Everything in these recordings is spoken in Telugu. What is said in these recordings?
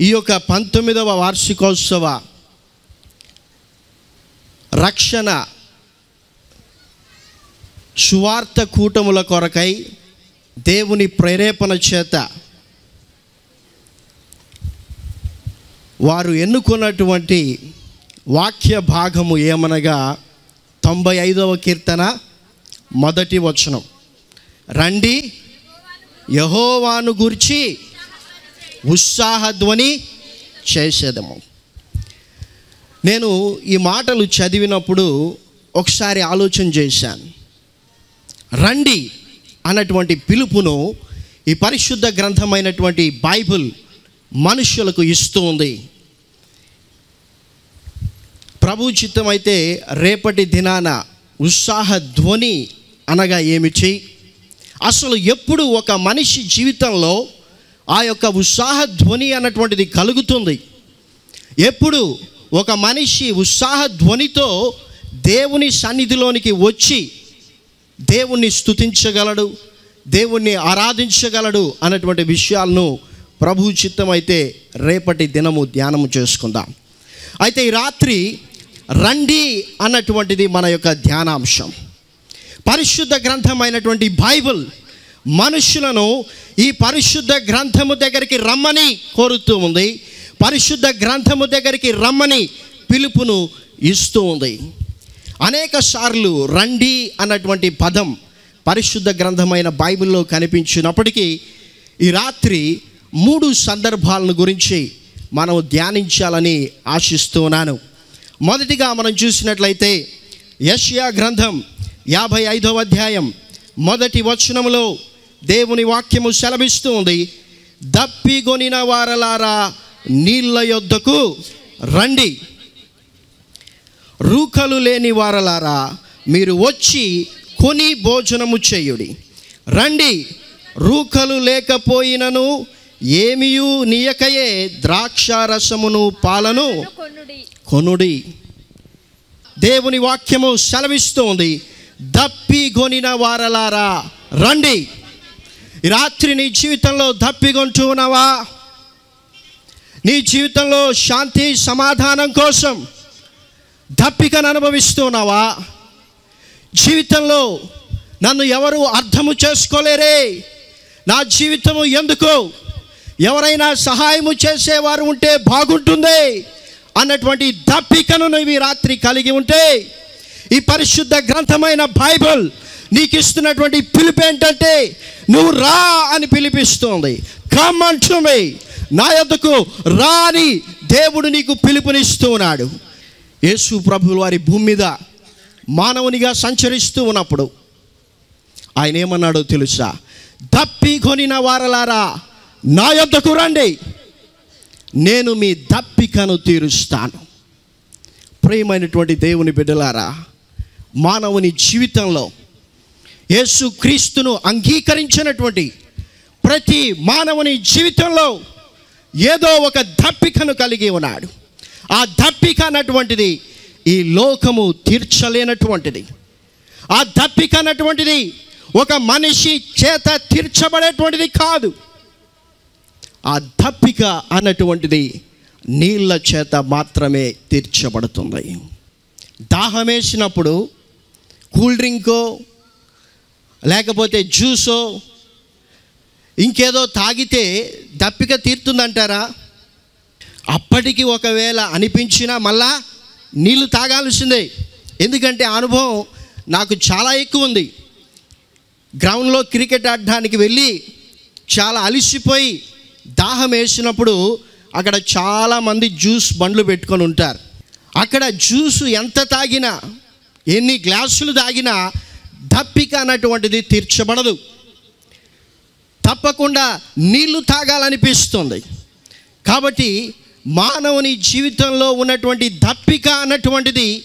ఈ యొక్క పంతొమ్మిదవ వార్షికోత్సవ రక్షణ సువార్త కూటముల కొరకై దేవుని ప్రేరేపణ చేత వారు ఎన్నుకున్నటువంటి వాక్య భాగము ఏమనగా తొంభై ఐదవ కీర్తన మొదటి వచనం. రండి యహోవాను గురించి ఉత్సాహధ్వని చేసేదము. నేను ఈ మాటలు చదివినప్పుడు ఒకసారి ఆలోచన చేశాను. రండి అన్నటువంటి పిలుపును ఈ పరిశుద్ధ గ్రంథమైనటువంటి బైబిల్ మనుషులకు ఇస్తూ ఉంది. ప్రభు చిత్తమైతే రేపటి దినాన ఉత్సాహ ధ్వని అనగా ఏమిటి? అసలు ఎప్పుడు ఒక మనిషి జీవితంలో ఆ యొక్క ఉత్సాహ ధ్వని అన్నటువంటిది కలుగుతుంది. ఎప్పుడు ఒక మనిషి ఉత్సాహ ధ్వనితో దేవుని సన్నిధిలోనికి వచ్చి దేవుణ్ణి స్తుతించగలడు దేవుణ్ణి ఆరాధించగలడు అన్నటువంటి విషయాలను ప్రభు చిత్తమైతే రేపటి దినము ధ్యానము చేసుకుందాం. అయితే ఈ రాత్రి రండి అన్నటువంటిది మన యొక్క ధ్యానాంశం. పరిశుద్ధ గ్రంథమైనటువంటి బైబిల్ మనుషులను ఈ పరిశుద్ధ గ్రంథము దగ్గరికి రమ్మని కోరుతూ ఉంది. పరిశుద్ధ గ్రంథము దగ్గరికి రమ్మని పిలుపును ఇస్తూ ఉంది. అనేక సార్లు రండి అన్నటువంటి పదం పరిశుద్ధ గ్రంథమైన బైబిల్లో కనిపించినప్పటికీ ఈ రాత్రి మూడు సందర్భాలను గురించి మనం ధ్యానించాలని ఆశిస్తున్నాను. మొదటిగా మనం చూసినట్లయితే యష్యా గ్రంథం యాభై ఐదవ అధ్యాయం మొదటి వచనంలో దేవుని వాక్యము సెలవిస్తూ ఉంది దప్పిగొనిన వారలారా నీళ్ళ యొద్దకు రండి. రూకలు లేని వారలారా మీరు వచ్చి కొని భోజనము చేయుడి. రండి. రూకలు లేకపోయినను ఏమియు నీయకయే ద్రాక్షారసమును పాలను కొనుడి. కొనుడి. దేవుని వాక్యము సెలవిస్తోంది. దప్పిగొనిన వారలారా రండి. ఈ రాత్రి నీ జీవితంలో దప్పిగొంటూ ఉన్నావా? నీ జీవితంలో శాంతి సమాధానం కోసం దప్పికను అనుభవిస్తున్నావా జీవితంలో నన్ను ఎవరు అర్థము చేసుకోలేరే? నా జీవితము ఎందుకు? ఎవరైనా సహాయము చేసేవారు ఉంటే బాగుంటుంది అన్నటువంటి దప్పికను నువ్వు రాత్రి కలిగి ఉంటే ఈ పరిశుద్ధ గ్రంథమైన బైబిల్ నీకు ఇస్తున్నటువంటి పిలుపు ఏంటంటే నువ్వు రా అని పిలిపిస్తోంది. కమ్ అంటుమే నా యొద్దకు రా అని దేవుడు నీకు పిలుపునిస్తూ ఉన్నాడు. యేసు ప్రభువుల వారి భూమి మీద మానవునిగా సంచరిస్తూ ఉన్నప్పుడు ఆయన ఏమన్నాడో తెలుసా? దప్పి కొనిన వారలారా నా యొద్దకు రండి. నేను మీ దప్పికను తీరుస్తాను. ప్రియమైనటువంటి దేవుని బిడ్డలారా మానవుని జీవితంలో యేసు క్రీస్తును అంగీకరించినటువంటి ప్రతి మానవుని జీవితంలో ఏదో ఒక దప్పికను కలిగి ఉన్నాడు. ఆ దప్పిక అన్నటువంటిది ఈ లోకము తీర్చలేనటువంటిది. ఆ దప్పిక అన్నటువంటిది ఒక మనిషి చేత తీర్చబడేటువంటిది కాదు. ఆ దప్పిక అన్నటువంటిది నీళ్ళ చేత మాత్రమే తీర్చబడుతుంది. దాహం వేసినప్పుడు కూల్ డ్రింకో లేకపోతే జ్యూసో ఇంకేదో తాగితే దప్పిక తీరుతుందంటారా? అప్పటికి ఒకవేళ అనిపించినా మళ్ళా నీళ్ళు తాగాల్సిందే. ఎందుకంటే ఆ అనుభవం నాకు చాలా ఎక్కువ ఉంది. గ్రౌండ్లో క్రికెట్ ఆడడానికి వెళ్ళి చాలా అలిసిపోయి దాహం వేసినప్పుడు అక్కడ చాలామంది జ్యూస్ బండ్లు పెట్టుకొని ఉంటారు. అక్కడ జ్యూస్ ఎంత తాగినా ఎన్ని గ్లాసులు తాగినా దప్పిక అన్నటువంటిది తీర్చబడదు. తప్పకుండా నీళ్ళు తాగాలనిపిస్తుంది. కాబట్టి మానవుని జీవితంలో ఉన్నటువంటి దప్పిక అన్నటువంటిది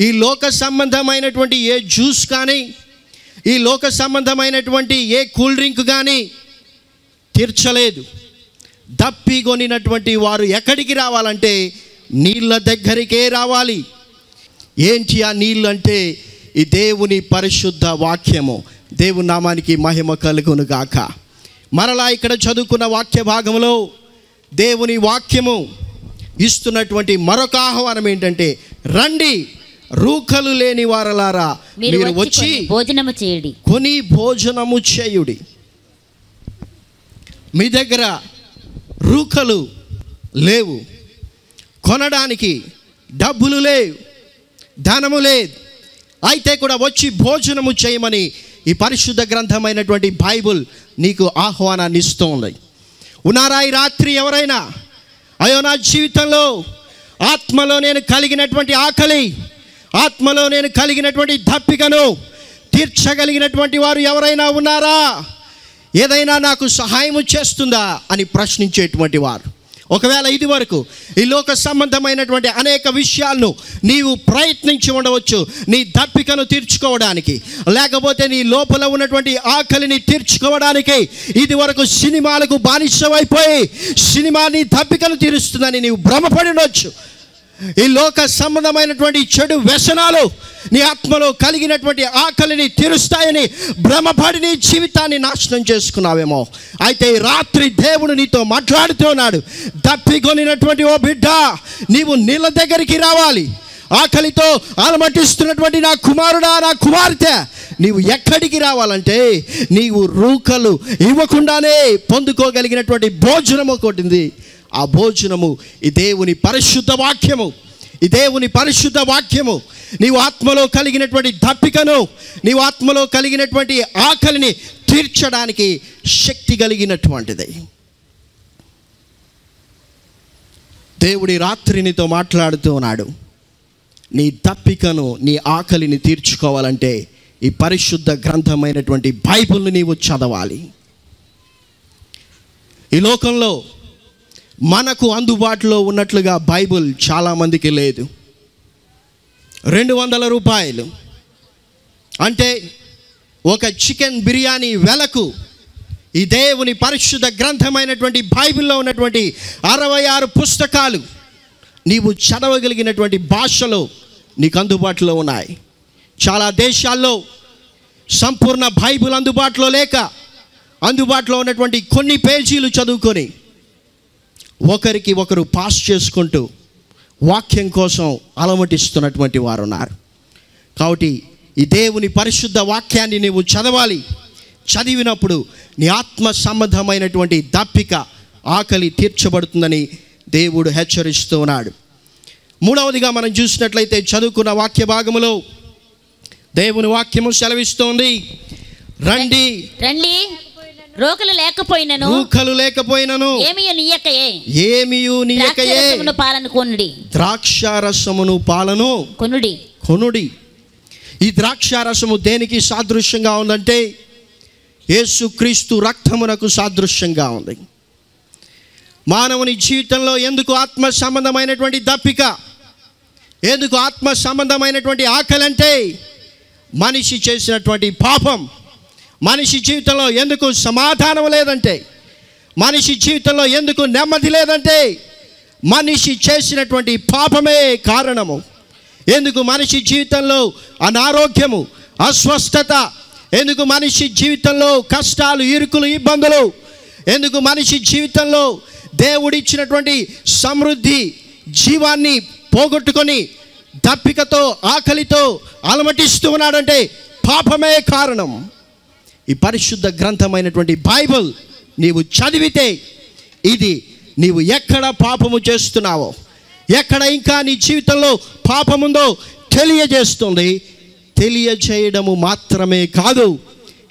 ఈ లోక సంబంధమైనటువంటి ఏ జ్యూస్ కానీ ఈ లోక సంబంధమైనటువంటి ఏ కూల్ డ్రింక్ కానీ తీర్చలేదు. దప్పి కొనినటువంటి వారు ఎక్కడికి రావాలంటే నీళ్ళ దగ్గరికే రావాలి. ఏంటి ఆ నీళ్ళు అంటే ఈ దేవుని పరిశుద్ధ వాక్యము దేవుని నామానికి మహిమ కలుగును గాక మరలా ఇక్కడ చదువుకున్న వాక్య భాగంలో దేవుని వాక్యము ఇస్తున్నటువంటి మరొక ఆహ్వానం ఏంటంటే రండి రూకలు లేని వారలారా మీరు వచ్చి భోజనము చేయడి. కొని భోజనము చేయుడి. మీ దగ్గర రూకలు లేవు. కొనడానికి డబ్బులు లేవు. ధనము లేదు. అయితే కూడా వచ్చి భోజనము చేయమని ఈ పరిశుద్ధ గ్రంథమైనటువంటి బైబుల్ నీకు ఆహ్వానాన్ని ఇస్తూ ఉంది ఉన్నారా ఈ రాత్రి ఎవరైనా? అయ్యో నా జీవితంలో ఆత్మలో నేను కలిగినటువంటి ఆకలి ఆత్మలో నేను కలిగినటువంటి దప్పికను తీర్చగలిగినటువంటి వారు ఎవరైనా ఉన్నారా? ఏదైనా నాకు సహాయం చేస్తుందా అని ప్రశ్నించేటువంటి వారు. ఒకవేళ ఇది వరకు ఈ లోక సంబంధమైనటువంటి అనేక విషయాలను నీవు ప్రయత్నించి ఉండవచ్చు నీ దప్పికను తీర్చుకోవడానికి. లేకపోతే నీ లోపల ఉన్నటువంటి ఆకలిని తీర్చుకోవడానికి ఇది వరకు సినిమాలకు బానిసమైపోయి సినిమా నీ దప్పికను తీరుస్తుందని నీవు భ్రమపడినొచ్చు ఈ లోక సంబంధమైనటువంటి చెడు వ్యసనాలు నీ ఆత్మలో కలిగినటువంటి ఆకలిని తీరుస్తాయని భ్రమపడి నీ జీవితాన్ని నాశనం చేసుకున్నావేమో. అయితే రాత్రి దేవుడు నీతో మాట్లాడుతున్నాడు తప్పికొనినటువంటి ఓ బిడ్డ నీవు నీళ్ళ దగ్గరికి రావాలి. ఆకలితో అలమటిస్తున్నటువంటి నా కుమారుడా నా కుమార్తె నీవు ఎక్కడికి రావాలంటే నీవు రూకలు ఇవ్వకుండానే పొందుకోగలిగినటువంటి భోజనం ఒకటింది ఆ భోజనము ఈ దేవుని పరిశుద్ధ వాక్యము ఈ దేవుని పరిశుద్ధ వాక్యము నీవు ఆత్మలో కలిగినటువంటి దప్పికను నీవు ఆత్మలో కలిగినటువంటి ఆకలిని తీర్చడానికి శక్తి కలిగినటువంటిది. దేవుడి రాత్రి నీతో మాట్లాడుతూ ఉన్నాడు. నీ దప్పికను నీ ఆకలిని తీర్చుకోవాలంటే ఈ పరిశుద్ధ గ్రంథమైనటువంటి బైబిల్ని నీవు చదవాలి. ఈ లోకంలో మనకు అందుబాటులో ఉన్నట్లుగా బైబిల్ చాలామందికి లేదు. రెండు వందల రూపాయలు. అంటే ఒక చికెన్ బిర్యానీ వెలకు ఈ దేవుని పరిశుద్ధ గ్రంథమైనటువంటి బైబిల్లో ఉన్నటువంటి అరవై ఆరు పుస్తకాలు నీవు చదవగలిగినటువంటి భాషలో నీకు అందుబాటులో ఉన్నాయి. చాలా దేశాల్లో సంపూర్ణ బైబిల్ అందుబాటులో లేక అందుబాటులో ఉన్నటువంటి కొన్ని పేజీలు చదువుకొని ఒకరికి ఒకరు పాస్ చేసుకుంటూ వాక్యం కోసం అలమటిస్తున్నటువంటి వారు ఉన్నారు కాబట్టి ఈ దేవుని పరిశుద్ధ వాక్యాన్ని నీవు చదవాలి. చదివినప్పుడు నీ ఆత్మ సంబంధమైనటువంటి దప్పిక ఆకలి తీర్చబడుతుందని దేవుడు హెచ్చరిస్తూ ఉన్నాడు. మూడవదిగా మనం చూసినట్లయితే చదువుకున్న వాక్య భాగములో దేవుని వాక్యము సెలవిస్తోంది. రండి. రండి. రోకలు లేకపోయినను. రూకలు లేకపోయినను. నీయకయే. ఏమియు నీయకయే. ద్రాక్షరసమును పాలను కొనుడి. ద్రాక్షారసమును పాలను కొనుడి. కొనుడి. ఈ ద్రాక్షారసము దేనికి సాదృశ్యంగా ఉందంటే యేసుక్రీస్తు రక్తమునకు సాదృశ్యంగా ఉంది. మానవుని జీవితంలో ఎందుకు ఆత్మ సంబంధమైనటువంటి దప్పిక? ఎందుకు ఆత్మ సంబంధమైనటువంటి ఆకలి అంటే మనిషి చేసినటువంటి పాపం. మనిషి జీవితంలో ఎందుకు సమాధానం లేదంటే మనిషి జీవితంలో ఎందుకు నెమ్మది లేదంటే మనిషి చేసినటువంటి పాపమే కారణము. ఎందుకు మనిషి జీవితంలో అనారోగ్యము అస్వస్థత ఎందుకు మనిషి జీవితంలో కష్టాలు ఇరుకులు ఇబ్బందులు ఎందుకు మనిషి జీవితంలో దేవుడిచ్చినటువంటి సమృద్ధి జీవాన్ని పోగొట్టుకొని దప్పికతో ఆకలితో అలమటిస్తూ ఉన్నాడంటే పాపమే కారణం. ఈ పరిశుద్ధ గ్రంథమైనటువంటి బైబిల్ నీవు చదివితే ఇది నీవు ఎక్కడ పాపము చేస్తున్నావో ఎక్కడ ఇంకా నీ జీవితంలో పాపముందో తెలియజేస్తుంది. తెలియజేయడము మాత్రమే కాదు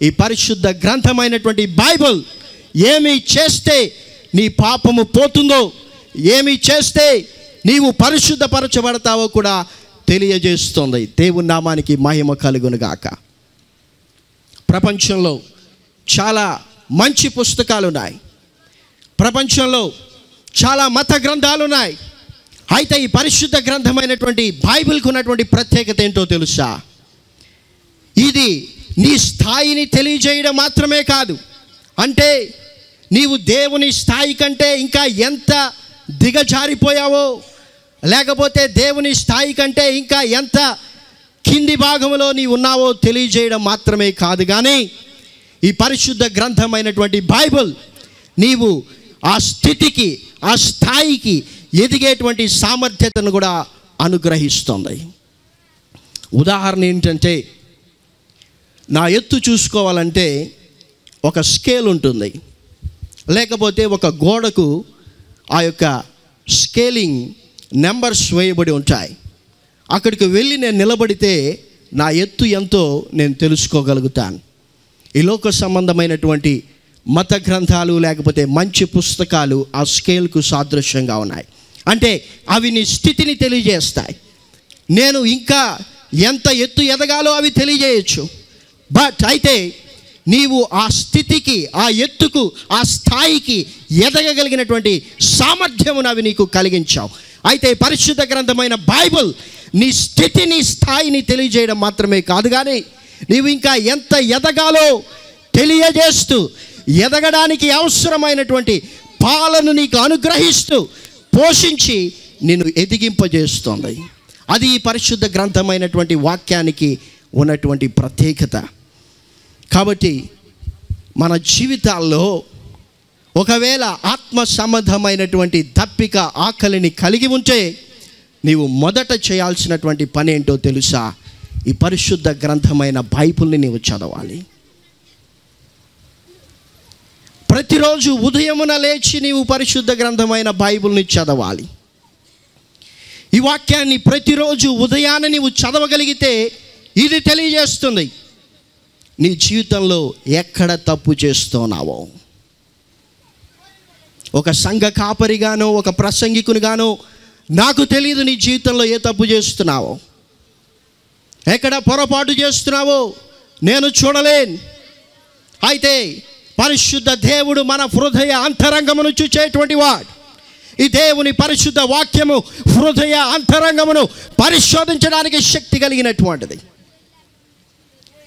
ఈ పరిశుద్ధ గ్రంథమైనటువంటి బైబిల్ ఏమి చేస్తే నీ పాపము పోతుందో ఏమి చేస్తే నీవు పరిశుద్ధపరచబడతావో కూడా తెలియజేస్తుంది. దేవుని నామానికి మహిమ కలుగునుగాక. ప్రపంచంలో చాలా మంచి పుస్తకాలు ఉన్నాయి ప్రపంచంలో చాలా మత గ్రంథాలు ఉన్నాయి అయితే ఈ పరిశుద్ధ గ్రంథమైనటువంటి బైబిల్కు ఉన్నటువంటి ప్రత్యేకత ఏంటో తెలుసా? ఇది నీ స్థాయిని తెలియజేయడం మాత్రమే కాదు. అంటే నీవు దేవుని స్థాయి కంటే ఇంకా ఎంత దిగజారిపోయావో లేకపోతే దేవుని స్థాయి కంటే ఇంకా ఎంత కింది భాగంలో నీ ఉన్నావో తెలియజేయడం మాత్రమే కాదు కానీ ఈ పరిశుద్ధ గ్రంథమైనటువంటి బైబుల్ నీవు ఆ స్థితికి ఆ స్థాయికి ఎదిగేటువంటి సామర్థ్యతను కూడా అనుగ్రహిస్తుంది. ఉదాహరణ ఏంటంటే నా ఎత్తు చూసుకోవాలంటే ఒక స్కేల్ ఉంటుంది. లేకపోతే ఒక గోడకు ఆ యొక్క స్కేలింగ్ నెంబర్స్ వేయబడి ఉంటాయి. అక్కడికి వెళ్ళి నేను నిలబడితే నా ఎత్తు ఎంతో నేను తెలుసుకోగలుగుతాను. ఈ లోక సంబంధమైనటువంటి మత గ్రంథాలు లేకపోతే మంచి పుస్తకాలు ఆ స్కేల్కు సాదృశ్యంగా ఉన్నాయి. అంటే అవి నీ స్థితిని తెలియజేస్తాయి. నేను ఇంకా ఎంత ఎత్తు ఎదగాలో అవి తెలియజేయచ్చు. బట్ అయితే నీవు ఆ స్థితికి ఆ ఎత్తుకు ఆ స్థాయికి ఎదగగలిగినటువంటి సామర్థ్యమును అవి నీకు కలిగించావు. అయితే పరిశుద్ధ గ్రంథమైన బైబుల్ నీ స్థితిని స్థాయిని తెలియజేయడం మాత్రమే కాదు కానీ నీవు ఇంకా ఎంత ఎదగాలో తెలియజేస్తూ ఎదగడానికి అవసరమైనటువంటి పాలను నీకు అనుగ్రహిస్తూ పోషించి నిన్ను ఎదిగింపజేస్తుంది. అది ఈ పరిశుద్ధ గ్రంథమైనటువంటి వాక్యానికి ఉన్నటువంటి ప్రత్యేకత. కాబట్టి మన జీవితాల్లో ఒకవేళ ఆత్మ సంబంధమైనటువంటి దప్పిక ఆకలిని కలిగి ఉంటే నీవు మొదట చేయాల్సినటువంటి పని ఏంటో తెలుసా? ఈ పరిశుద్ధ గ్రంథమైన బైబుల్ని నీవు చదవాలి. ప్రతిరోజు ఉదయమున లేచి నీవు పరిశుద్ధ గ్రంథమైన బైబుల్ని చదవాలి. ఈ వాక్యాన్ని ప్రతిరోజు ఉదయాన్నే నీవు చదవగలిగితే ఇది తెలియజేస్తుంది. నీ జీవితంలో ఎక్కడ తప్పు చేస్తున్నావో? ఒక సంఘ కాపరిగానో ఒక ప్రసంగికునిగానో నాకు తెలియదు నీ జీవితంలో ఏ తప్పు చేస్తున్నావో. ఎక్కడ పొరపాటు చేస్తున్నావో నేను చూడలేను. అయితే పరిశుద్ధ దేవుడు మన హృదయ అంతరంగమును చూచేటువంటి వాడు. ఈ దేవుని పరిశుద్ధ వాక్యము హృదయ అంతరంగమును పరిశోధించడానికి శక్తి కలిగినటువంటిది.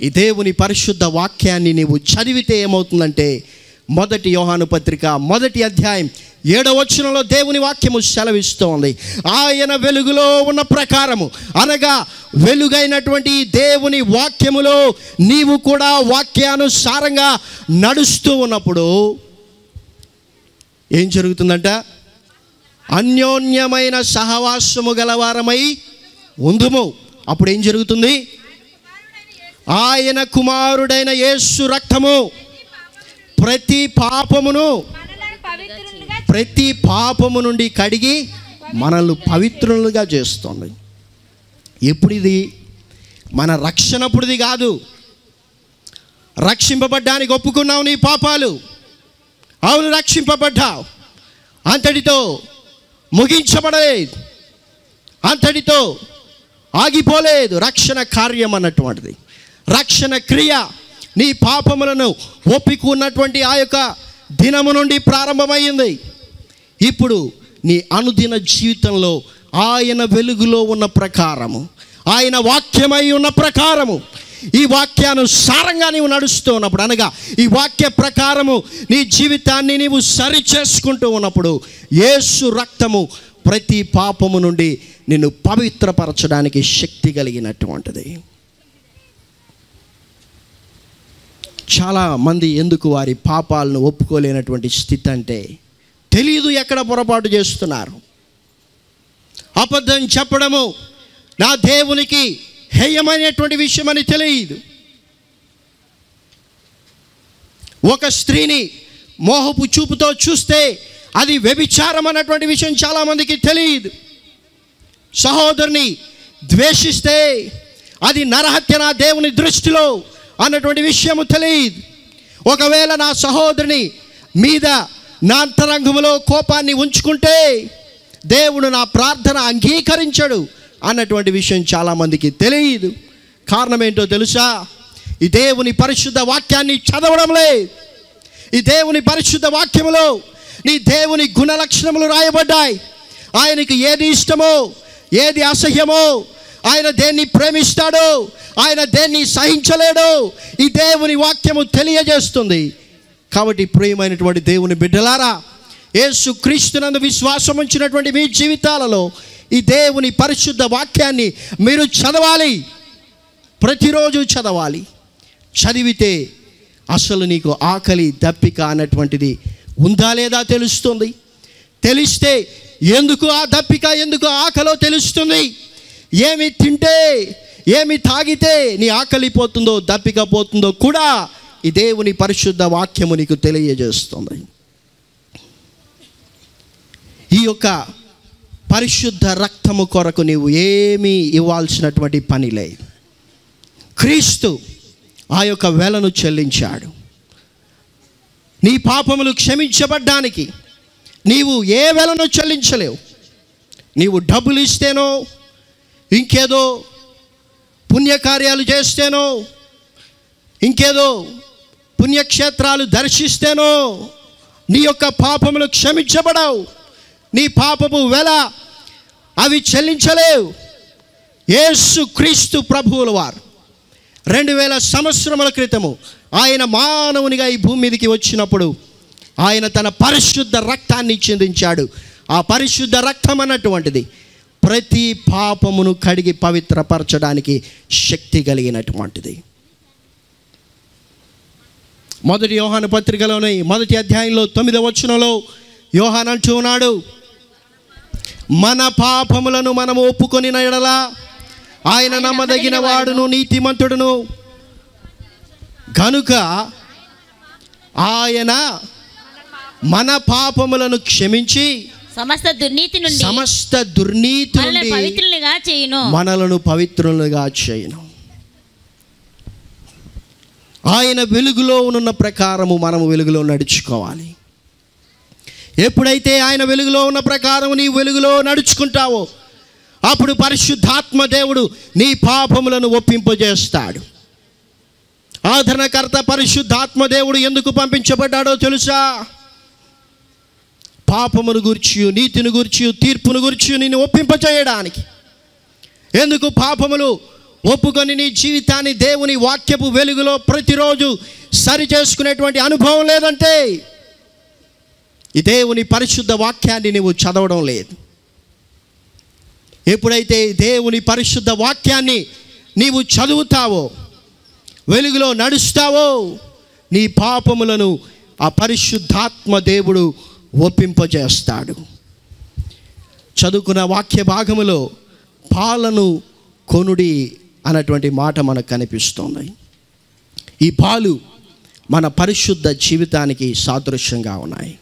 ఈ దేవుని పరిశుద్ధ వాక్యాన్ని నీవు చదివితే ఏమవుతుందంటే మొదటి యోహాను పత్రిక మొదటి అధ్యాయం ఏడవ వచనంలో దేవుని వాక్యము సెలవిస్తోంది. ఆయన వెలుగులో ఉన్న ప్రకారము అనగా వెలుగైనటువంటి దేవుని వాక్యములో నీవు కూడా వాక్యానుసారంగా నడుస్తూ ఉన్నప్పుడు ఏం జరుగుతుందంట? అన్యోన్యమైన సహవాసము గలవారమై ఉందుము. అప్పుడు ఏం జరుగుతుంది? ఆయన కుమారుడైన యేసు రక్తము ప్రతి పాపమును ప్రతి పాపము నుండి కడిగి మనల్ని పవిత్రులుగా చేస్తుంది. ఎప్పుడు ఇది మన రక్షణప్పుడుది కాదు. రక్షింపబడ్డానికి ఒప్పుకున్నావు నీ పాపాలు. అవును రక్షింపబడ్డావు. అంతటితో ముగించబడలేదు. అంతటితో ఆగిపోలేదు. రక్షణ కార్యం అన్నటువంటిది. రక్షణ క్రియ నీ పాపములను ఒప్పుకున్నటువంటి ఆ యొక్క దినము నుండి ప్రారంభమైంది. ఇప్పుడు నీ అనుదిన జీవితంలో ఆయన వెలుగులో ఉన్న ప్రకారము ఆయన వాక్యమై ఉన్న ప్రకారము ఈ వాక్యానుసారంగా నీవు నడుస్తూ ఉన్నప్పుడు అనగా ఈ వాక్య ప్రకారము నీ జీవితాన్ని నీవు సరి చేసుకుంటూ ఉన్నప్పుడు యేసు రక్తము ప్రతి పాపము నుండి నిన్ను పవిత్రపరచడానికి శక్తి కలిగినటువంటిది. చాలా మంది ఎందుకు వారి పాపాలను ఒప్పుకోలేనటువంటి స్థితి అంటే తెలియదు ఎక్కడ పొరపాటు చేస్తున్నారు. అబద్ధం చెప్పడము నా దేవునికి హేయమైనటువంటి విషయం అని తెలియదు. ఒక స్త్రీని మోహపు చూపుతో చూస్తే అది వ్యభిచారం అన్నటువంటి విషయం చాలామందికి తెలియదు. సహోదరుని ద్వేషిస్తే అది నరహత్య నా దేవుని దృష్టిలో అన్నటువంటి విషయము తెలియదు. ఒకవేళ నా సహోదరుని మీద నా అంతరంగంలో కోపాన్ని ఉంచుకుంటే దేవుడు నా ప్రార్థన అంగీకరించడు అన్నటువంటి విషయం చాలామందికి తెలియదు. కారణం ఏంటో తెలుసా? ఈ దేవుని పరిశుద్ధ వాక్యాన్ని చదవడం లేదు. ఈ దేవుని పరిశుద్ధ వాక్యములో నీ దేవుని గుణ లక్షణములు రాయబడ్డాయి. ఆయనకి ఏది ఇష్టమో ఏది అసహ్యమో ఆయన దేన్ని ప్రేమిస్తాడో ఆయన దేన్ని సహించలేడో ఈ దేవుని వాక్యము తెలియజేస్తుంది. కాబట్టి ప్రియమైనటువంటి దేవుని బిడ్డలారా యేసు క్రీస్తునందు విశ్వాసం ఉంచినటువంటి మీ జీవితాలలో ఈ దేవుని పరిశుద్ధ వాక్యాన్ని మీరు చదవాలి. ప్రతిరోజు చదవాలి. చదివితే అసలు నీకు ఆకలి దప్పిక అన్నటువంటిది ఉందా లేదా తెలుస్తుంది? తెలిస్తే ఎందుకు ఆ దప్పిక ఎందుకు ఆకలో తెలుస్తుంది? ఏమి తింటే ఏమి తాగితే నీ ఆకలి పోతుందో దప్పిక పోతుందో కూడా ఈ దేవుని పరిశుద్ధ వాక్యము నీకు తెలియజేస్తుంది. ఈ యొక్క పరిశుద్ధ రక్తము కొరకు నీవు ఏమీ ఇవ్వాల్సినటువంటి పని క్రీస్తు ఆ యొక్క వెలను చెల్లించాడు. నీ పాపములు క్షమించబడ్డానికి నీవు ఏ వెలను చెల్లించలేవు. నీవు డబ్బులు ఇస్తేనో ఇంకేదో పుణ్యకార్యాలు చేస్తేనో ఇంకేదో పుణ్యక్షేత్రాలు దర్శిస్తేనో నీ యొక్క పాపములు క్షమించబడవు. నీ పాపము వెల అవి చెల్లించలేవు. యేసు క్రీస్తు ప్రభువుల వారు రెండు వేల సంవత్సరముల క్రితము ఆయన మానవునిగా ఈ భూమి మీదకి వచ్చినప్పుడు ఆయన తన పరిశుద్ధ రక్తాన్ని చిందించాడు. ఆ పరిశుద్ధ రక్తం అన్నటువంటిది ప్రతి పాపమును కడిగి పవిత్రపరచడానికి శక్తి కలిగినటువంటిది. మొదటి యోహాను పత్రికలోని మొదటి అధ్యాయంలో తొమ్మిదవ వచనంలో యోహాన్ అంటూ ఉన్నాడు మన పాపములను మనం ఒప్పుకొని ఎడలా ఆయన నమ్మదగిన వాడును నీతిమంతుడును. కనుక ఆయన మన పాపములను క్షమించి సమస్త దుర్నీతి నుండి సమస్త దుర్నీతి మనల్ని నుండి పవిత్రులుగా చేయును. మనలను పవిత్రులుగా చేయను. ఆయన వెలుగులో ఉన్న ప్రకారము మనము వెలుగులో నడుచుకోవాలి. ఎప్పుడైతే ఆయన వెలుగులో ఉన్న ప్రకారం నీ వెలుగులో నడుచుకుంటావో అప్పుడు పరిశుద్ధాత్మ దేవుడు నీ పాపములను ఒప్పింపజేస్తాడు. ఆదరణకర్త పరిశుద్ధాత్మ దేవుడు ఎందుకు పంపించబడ్డాడో తెలుసా? పాపమును గురించి నీతిని గురించి తీర్పును గురించి నిన్ను ఒప్పింపచేయడానికి. ఎందుకు? పాపములు ఒప్పుకొని నీ జీవితాన్ని దేవుని వాక్యపు వెలుగులో ప్రతిరోజు సరి చేసుకునేటువంటి అనుభవం లేదంటే ఈ దేవుని పరిశుద్ధ వాక్యాన్ని నువ్వు చదవడం లేదు. ఎప్పుడైతే దేవుని పరిశుద్ధ వాక్యాన్ని నీవు చదువుతావో వెలుగులో నడుస్తావో నీ పాపములను ఆ పరిశుద్ధాత్మ దేవుడు ఒప్పింపజేస్తాడు. చదువుకున్న వాక్య భాగములో పాలను కొనుడి అన్నటువంటి మాట మనకు కనిపిస్తుంది. ఈ పాలు మన పరిశుద్ధ జీవితానికి సాదృశ్యంగా ఉన్నాయి.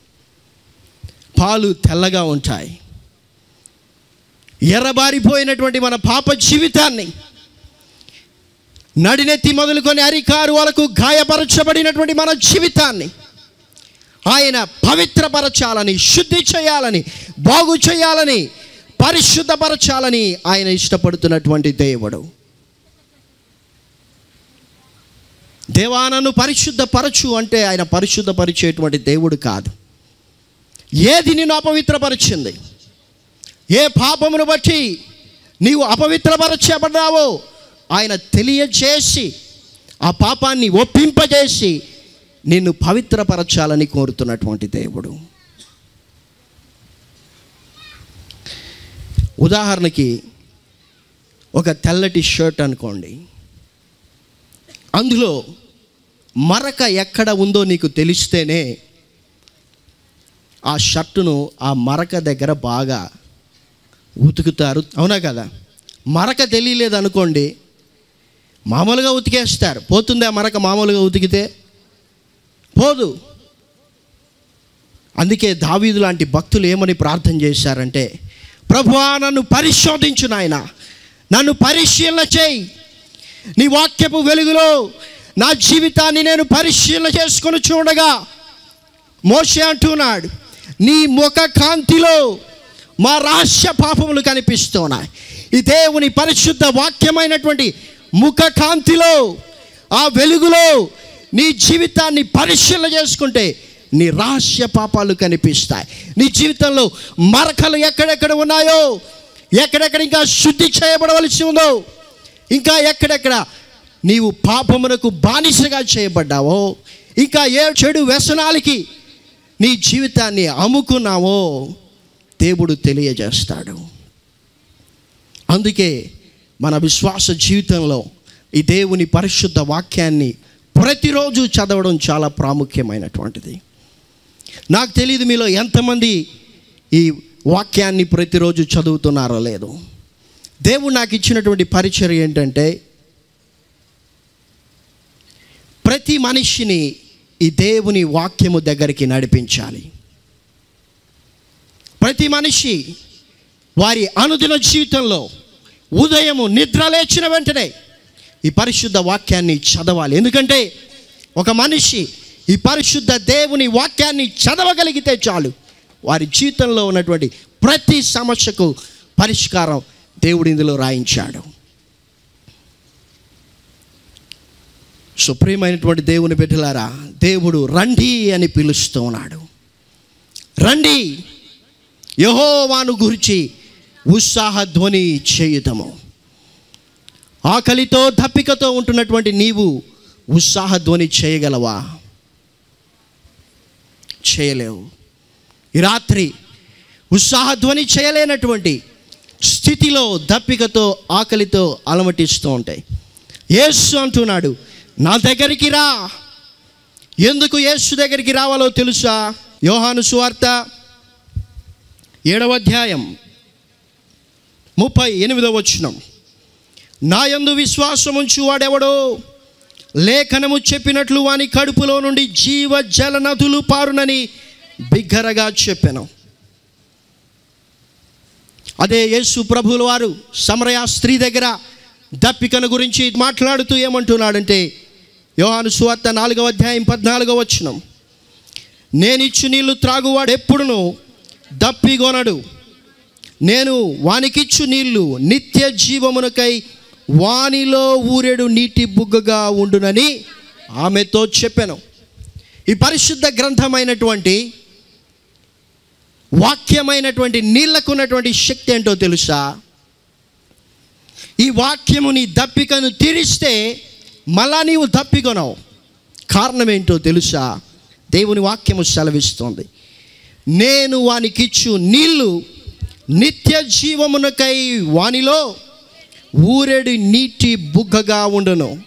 పాలు తెల్లగా ఉంటాయి. ఎర్రబారిపోయినటువంటి మన పాప జీవితాన్ని నడినెత్తి మొదలుకొని అరికారు వరకు గాయపరచబడినటువంటి మన జీవితాన్ని ఆయన పవిత్రపరచాలని శుద్ధి చేయాలని బాగు చేయాలని పరిశుద్ధపరచాలని ఆయన ఇష్టపడుతున్నటువంటి దేవుడు. దేవా నన్ను పరిశుద్ధపరచు అంటే ఆయన పరిశుద్ధపరిచేటువంటి దేవుడు కాదు. ఏది నిన్ను అపవిత్రపరిచింది? ఏ పాపమును బట్టి నీవు అపవిత్రపరచబడ్డావో ఆయన తెలియజేసి ఆ పాపాన్ని ఒప్పింపజేసి నిన్ను పవిత్రపరచాలని కోరుతున్నటువంటి దేవుడు. ఉదాహరణకి ఒక తెల్లటి షర్ట్ అనుకోండి. అందులో మరక ఎక్కడ ఉందో నీకు తెలిస్తేనే ఆ షర్టును ఆ మరక దగ్గర బాగా ఉతుకుతారు. అవునా కదా? మరక తెలియలేదు అనుకోండి మామూలుగా ఉతికేస్తారు. పోతుంది ఆ మరక మామూలుగా ఉతికితే? పోదు. అందుకే దావీదు లాంటి భక్తులు ఏమని ప్రార్థన చేశారంటే ప్రభువా నన్ను పరిశోధించు నాయన. నన్ను పరిశీలన చేయి. నీ వాక్యపు వెలుగులో నా జీవితాన్ని నేను పరిశీలన చేసుకొని చూడగా మోషే అంటున్నాడు నీ ముఖ కాంతిలో మా రహస్య పాపములు కనిపిస్తున్నాయి. ఈ దేవుని పరిశుద్ధ వాక్యమైనటువంటి ముఖ కాంతిలో ఆ వెలుగులో నీ జీవితాన్ని పరిశీలన చేసుకుంటే నీ రహస్య పాపాలు కనిపిస్తాయి. నీ జీవితంలో మరకలు ఎక్కడెక్కడ ఉన్నాయో ఎక్కడెక్కడ ఇంకా శుద్ధి చేయబడవలసి ఉందో ఇంకా ఎక్కడెక్కడ నీవు పాపమునకు బానిసగా చేయబడ్డావో ఇంకా ఏ చెడు వ్యసనాలకి నీ జీవితాన్ని అమ్ముకున్నావో దేవుడు తెలియజేస్తాడు. అందుకే మన విశ్వాస జీవితంలో ఈ దేవుని పరిశుద్ధ వాక్యాన్ని ప్రతిరోజు చదవడం చాలా ప్రాముఖ్యమైనటువంటిది. నాకు తెలియదు మీలో ఎంతమంది ఈ వాక్యాన్ని ప్రతిరోజు చదువుతున్నారో లేదు. దేవుడు నాకు ఇచ్చినటువంటి పరిచయం ఏంటంటే ప్రతి మనిషిని ఈ దేవుని వాక్యము దగ్గరికి నడిపించాలి. ప్రతి మనిషి వారి అనుదిన జీవితంలో ఉదయము నిద్ర లేచిన వెంటనే ఈ పరిశుద్ధ వాక్యాన్ని చదవాలి. ఎందుకంటే ఒక మనిషి ఈ పరిశుద్ధ దేవుని వాక్యాన్ని చదవగలిగితే చాలు. వారి జీవితంలో ఉన్నటువంటి ప్రతి సమస్యకు పరిష్కారం దేవుడు ఇందులో రాయించాడు. సుప్రీమైనటువంటి దేవుని బిడ్డలారా దేవుడు రండి అని పిలుస్తూ ఉన్నాడు. రండి. యహోవాను గురించి ఉత్సాహ ధ్వని చేయుదము. ఆకలితో దప్పికతో ఉంటున్నటువంటి నీవు ఉత్సాహ ధ్వని చేయగలవా? చేయలేవు. ఈ రాత్రి ఉత్సాహ ధ్వని చేయలేనటువంటి స్థితిలో దప్పికతో ఆకలితో అలమటిస్తూ ఉంటాయి. యేసు అంటున్నాడు నా దగ్గరికి రా. ఎందుకు యేసు దగ్గరికి రావాలో తెలుసా? యోహాను సువార్త ఏడవ అధ్యాయం ముప్పై ఎనిమిదవ వచనం. నా యందు విశ్వాసం ఉంచువాడెవడో లేఖనము చెప్పినట్లు వాని కడుపులో నుండి జీవ జల నదులు పారునని బిగ్గరగా చెప్పాను. అదే యేసు ప్రభువుల వారు సమరయ స్త్రీ దగ్గర దప్పికను గురించి మాట్లాడుతూ ఏమంటున్నాడంటే యోహాను సువార్త నాలుగవ అధ్యాయం పద్నాలుగవ వచ్చినం నేనిచ్చు నీళ్ళు త్రాగువాడు ఎప్పుడును దప్పిగొనడు. నేను వానికిచ్చు నీళ్ళు నిత్య జీవమునకై వానిలో ఊరెడు నీటి బుగ్గగా ఉండునని ఆమెతో చెప్పాను. ఈ పరిశుద్ధ గ్రంథమైనటువంటి వాక్యమైనటువంటి నీళ్ళకున్నటువంటి శక్తి ఏంటో తెలుసా? ఈ వాక్యము నీ దప్పికను తీరిస్తే మళ్ళా నీవు దప్పికొనవు. కారణం ఏంటో తెలుసా? దేవుని వాక్యము సెలవిస్తోంది. నేను వానికిచ్చు నీళ్ళు నిత్య జీవమునకై వానిలో ఊరెడు నీటి బుగ్గగా ఉండును.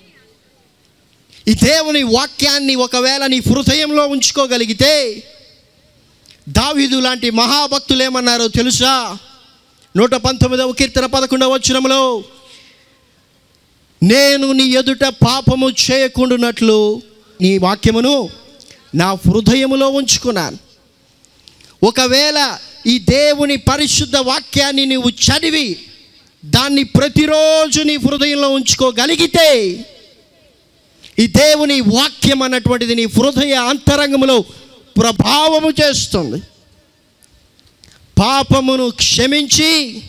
ఈ దేవుని వాక్యాన్ని ఒకవేళ నీ హృదయంలో ఉంచుకోగలిగితే దావీదు లాంటి మహాభక్తులు ఏమన్నారో తెలుసా? నూట పంతొమ్మిదవ కీర్తన పదకొండవ వచ్చినములో నేను నీ ఎదుట పాపము చేయకుండానట్లు నీ వాక్యమును నా హృదయములో ఉంచుకున్నాను. ఒకవేళ ఈ దేవుని పరిశుద్ధ వాక్యాన్ని నువ్వు చదివి దాన్ని ప్రతిరోజు నీ హృదయంలో ఉంచుకోగలిగితే ఈ దేవుని వాక్యం అన్నటువంటిది నీ హృదయ అంతరంగంలో ప్రభావము చేస్తుంది. పాపమును క్షమించి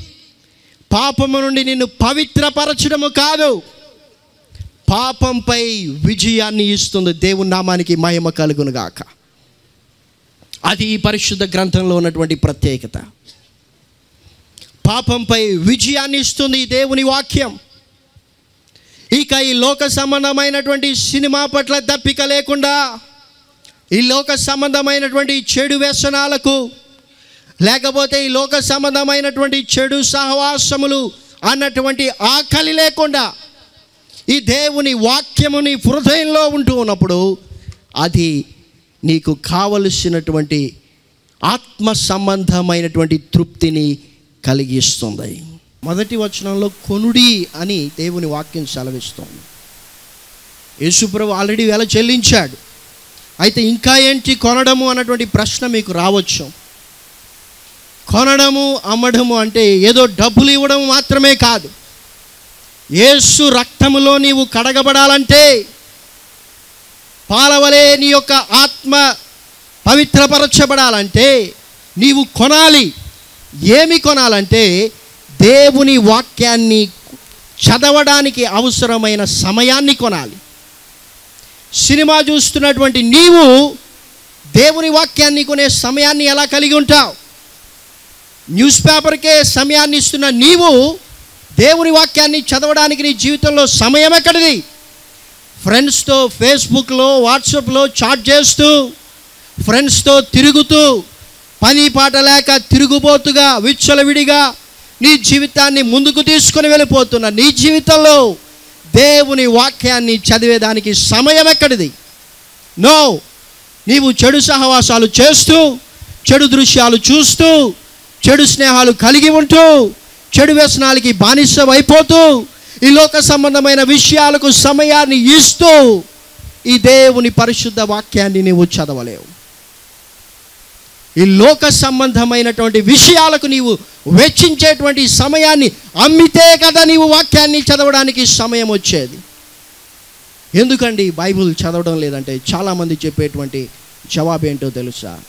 పాపము నుండి నిన్ను పవిత్రపరచడము కాదు పాపంపై విజయాన్ని ఇస్తుంది దేవుని నామానికి మహిమ కలుగునుగాక. అది ఈ పరిశుద్ధ గ్రంథంలో ఉన్నటువంటి ప్రత్యేకత. పాపంపై విజయాన్ని ఇస్తుంది ఈ దేవుని వాక్యం. ఇక ఈ లోక సంబంధమైనటువంటి సినిమా పట్ల దప్పిక లేకుండా ఈ లోక సంబంధమైనటువంటి చెడు వ్యసనాలకు లేకపోతే ఈ లోక సంబంధమైనటువంటి చెడు సహవాసములు అన్నటువంటి ఆకలి లేకుండా ఈ దేవుని వాక్యముని హృదయంలో ఉంటూ ఉన్నప్పుడు అది నీకు కావలసినటువంటి ఆత్మ సంబంధమైనటువంటి తృప్తిని కలిగిస్తుంది. మొదటి వచనంలో కొనుడి అని దేవుని వాక్యం సెలవిస్తోంది. యేసుప్రభు ఆల్రెడీ వెల చెల్లించాడు. అయితే ఇంకా ఏంటి కొనడము అన్నటువంటి ప్రశ్న మీకు రావచ్చు. కొనడము అమ్మడము అంటే ఏదో డబ్బులు ఇవ్వడం మాత్రమే కాదు. యేసు రక్తములో నీవు కడగబడాలంటే పాలవలే నీ యొక్క ఆత్మ పవిత్రపరచబడాలంటే నీవు కొనాలి. ఏమి కొనాలంటే దేవుని వాక్యాన్ని చదవడానికి అవసరమైన సమయాన్ని కొనాలి. సినిమా చూస్తున్నటువంటి నీవు దేవుని వాక్యాన్ని కొనే సమయాన్ని ఎలా కలిగి ఉంటావు? న్యూస్ పేపర్కే సమయాన్ని ఇస్తున్న నీవు దేవుని వాక్యాన్ని చదవడానికి నీ జీవితంలో సమయం ఎక్కడిది? ఫ్రెండ్స్తో ఫేస్బుక్లో వాట్సాప్లో చాట్ చేస్తూ ఫ్రెండ్స్తో తిరుగుతూ పని పాట లేక తిరుగుబోతుగా విచ్చలవిడిగా నీ జీవితాన్ని ముందుకు తీసుకుని వెళ్ళిపోతున్న నీ జీవితంలో దేవుని వాక్యాన్ని చదివేదానికి సమయం ఎక్కడిది? నో. నీవు చెడు సహవాసాలు చేస్తూ చెడు దృశ్యాలు చూస్తూ చెడు స్నేహాలు కలిగి ఉంటూ చెడు వ్యసనాలకి బానిసం అయిపోతూ ఈ లోక సంబంధమైన విషయాలకు సమయాన్ని ఇస్తూ ఈ దేవుని పరిశుద్ధ వాక్యాన్ని నీవు చదవలేవు. ఈ లోక సంబంధమైనటువంటి విషయాలకు నీవు వెచ్చించేటువంటి సమయాన్ని అమ్మితే కదా నీవు వాక్యాన్ని చదవడానికి సమయం వచ్చేది. ఎందుకండి బైబిల్ చదవడం లేదంటే చాలామంది చెప్పేటువంటి జవాబు ఏంటో తెలుసా?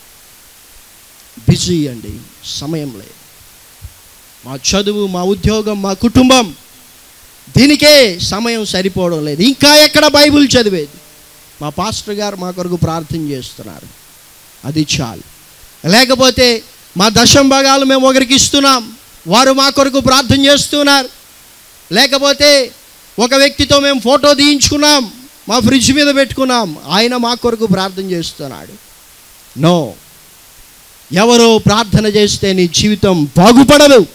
బిజీ అండి సమయం లేదు. మా చదువు మా ఉద్యోగం మా కుటుంబం దీనికే సమయం సరిపోవడం లేదు. ఇంకా ఎక్కడ బైబిల్ చదివేది? మా పాస్టర్ గారు మా కొరకు ప్రార్థన చేస్తున్నారు. అది చాలు. లేకపోతే మా దశం భాగాలు మేము ఒకరికి ఇస్తున్నాం. వారు మా కొరకు ప్రార్థన చేస్తున్నారు. లేకపోతే ఒక వ్యక్తితో మేము ఫోటో తీయించుకున్నాం. మా ఫ్రిడ్జ్ మీద పెట్టుకున్నాం. ఆయన మా కొరకు ప్రార్థన చేస్తున్నాడు. నో. ఎవరో ప్రార్థన చేస్తే నీ జీవితం బాగుపడదు.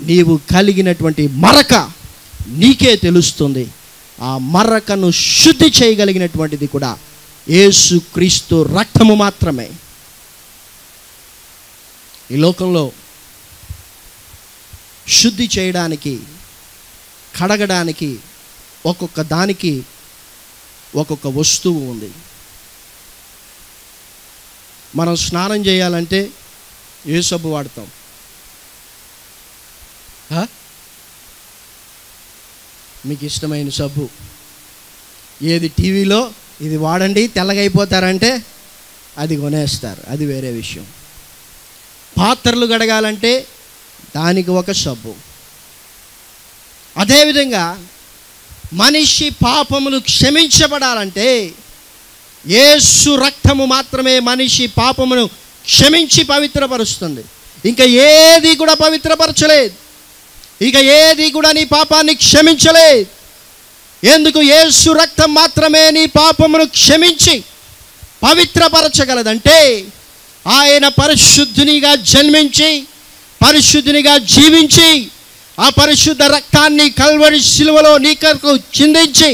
నీవు కలిగినటువంటి మరక నీకే తెలుస్తుంది. ఆ మరకను శుద్ధి చేయగలిగినటువంటిది కూడా ఏసుక్రీస్తు రక్తము మాత్రమే. ఈ లోకంలో శుద్ధి చేయడానికి కడగడానికి ఒక్కొక్క దానికి ఒక్కొక్క వస్తువు ఉంది. మనం స్నానం చేయాలంటే ఏ సబ్బు వాడతాం. మీకు ఇష్టమైన సబ్బు. ఏది టీవీలో ఇది వాడండి తెల్లగైపోతారంటే అది కొనేస్తారు. అది వేరే విషయం. పాత్రలు గడగాలంటే దానికి ఒక సబ్బు. అదేవిధంగా మనిషి పాపములు క్షమించబడాలంటే ఏసు రక్తము మాత్రమే మనిషి పాపమును క్షమించి పవిత్రపరుస్తుంది. ఇంకా ఏది కూడా పవిత్రపరచలేదు. ఇక ఏది కూడా నీ పాపాన్ని క్షమించలేదు. ఎందుకు ఏసు రక్తం మాత్రమే నీ పాపమును క్షమించి పవిత్రపరచగలదంటే ఆయన పరిశుద్ధునిగా జన్మించి పరిశుద్ధునిగా జీవించి ఆ పరిశుద్ధ రక్తాన్ని కల్వరి శిలువలో నీ కొరకు చిందించి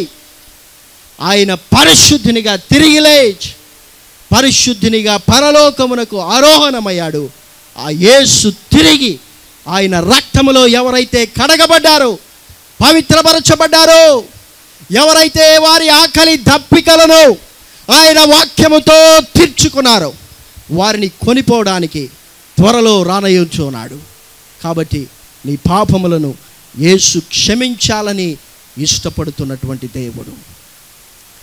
ఆయన పరిశుద్ధినిగా తిరిగి లేచి పరిశుద్ధినిగా పరలోకమునకు ఆరోహణమయ్యాడు. ఆ యేసు తిరిగి ఆయన రక్తములో ఎవరైతే కడగబడ్డారో పవిత్రపరచబడ్డారో ఎవరైతే వారి ఆకలి దప్పికలను ఆయన వాక్యముతో తీర్చుకున్నారో వారిని కొనిపోవడానికి త్వరలో రానయ్యుచున్నాడు కాబట్టి నీ పాపములను యేసు క్షమించాలని ఇష్టపడుతున్నటువంటి దేవుడు.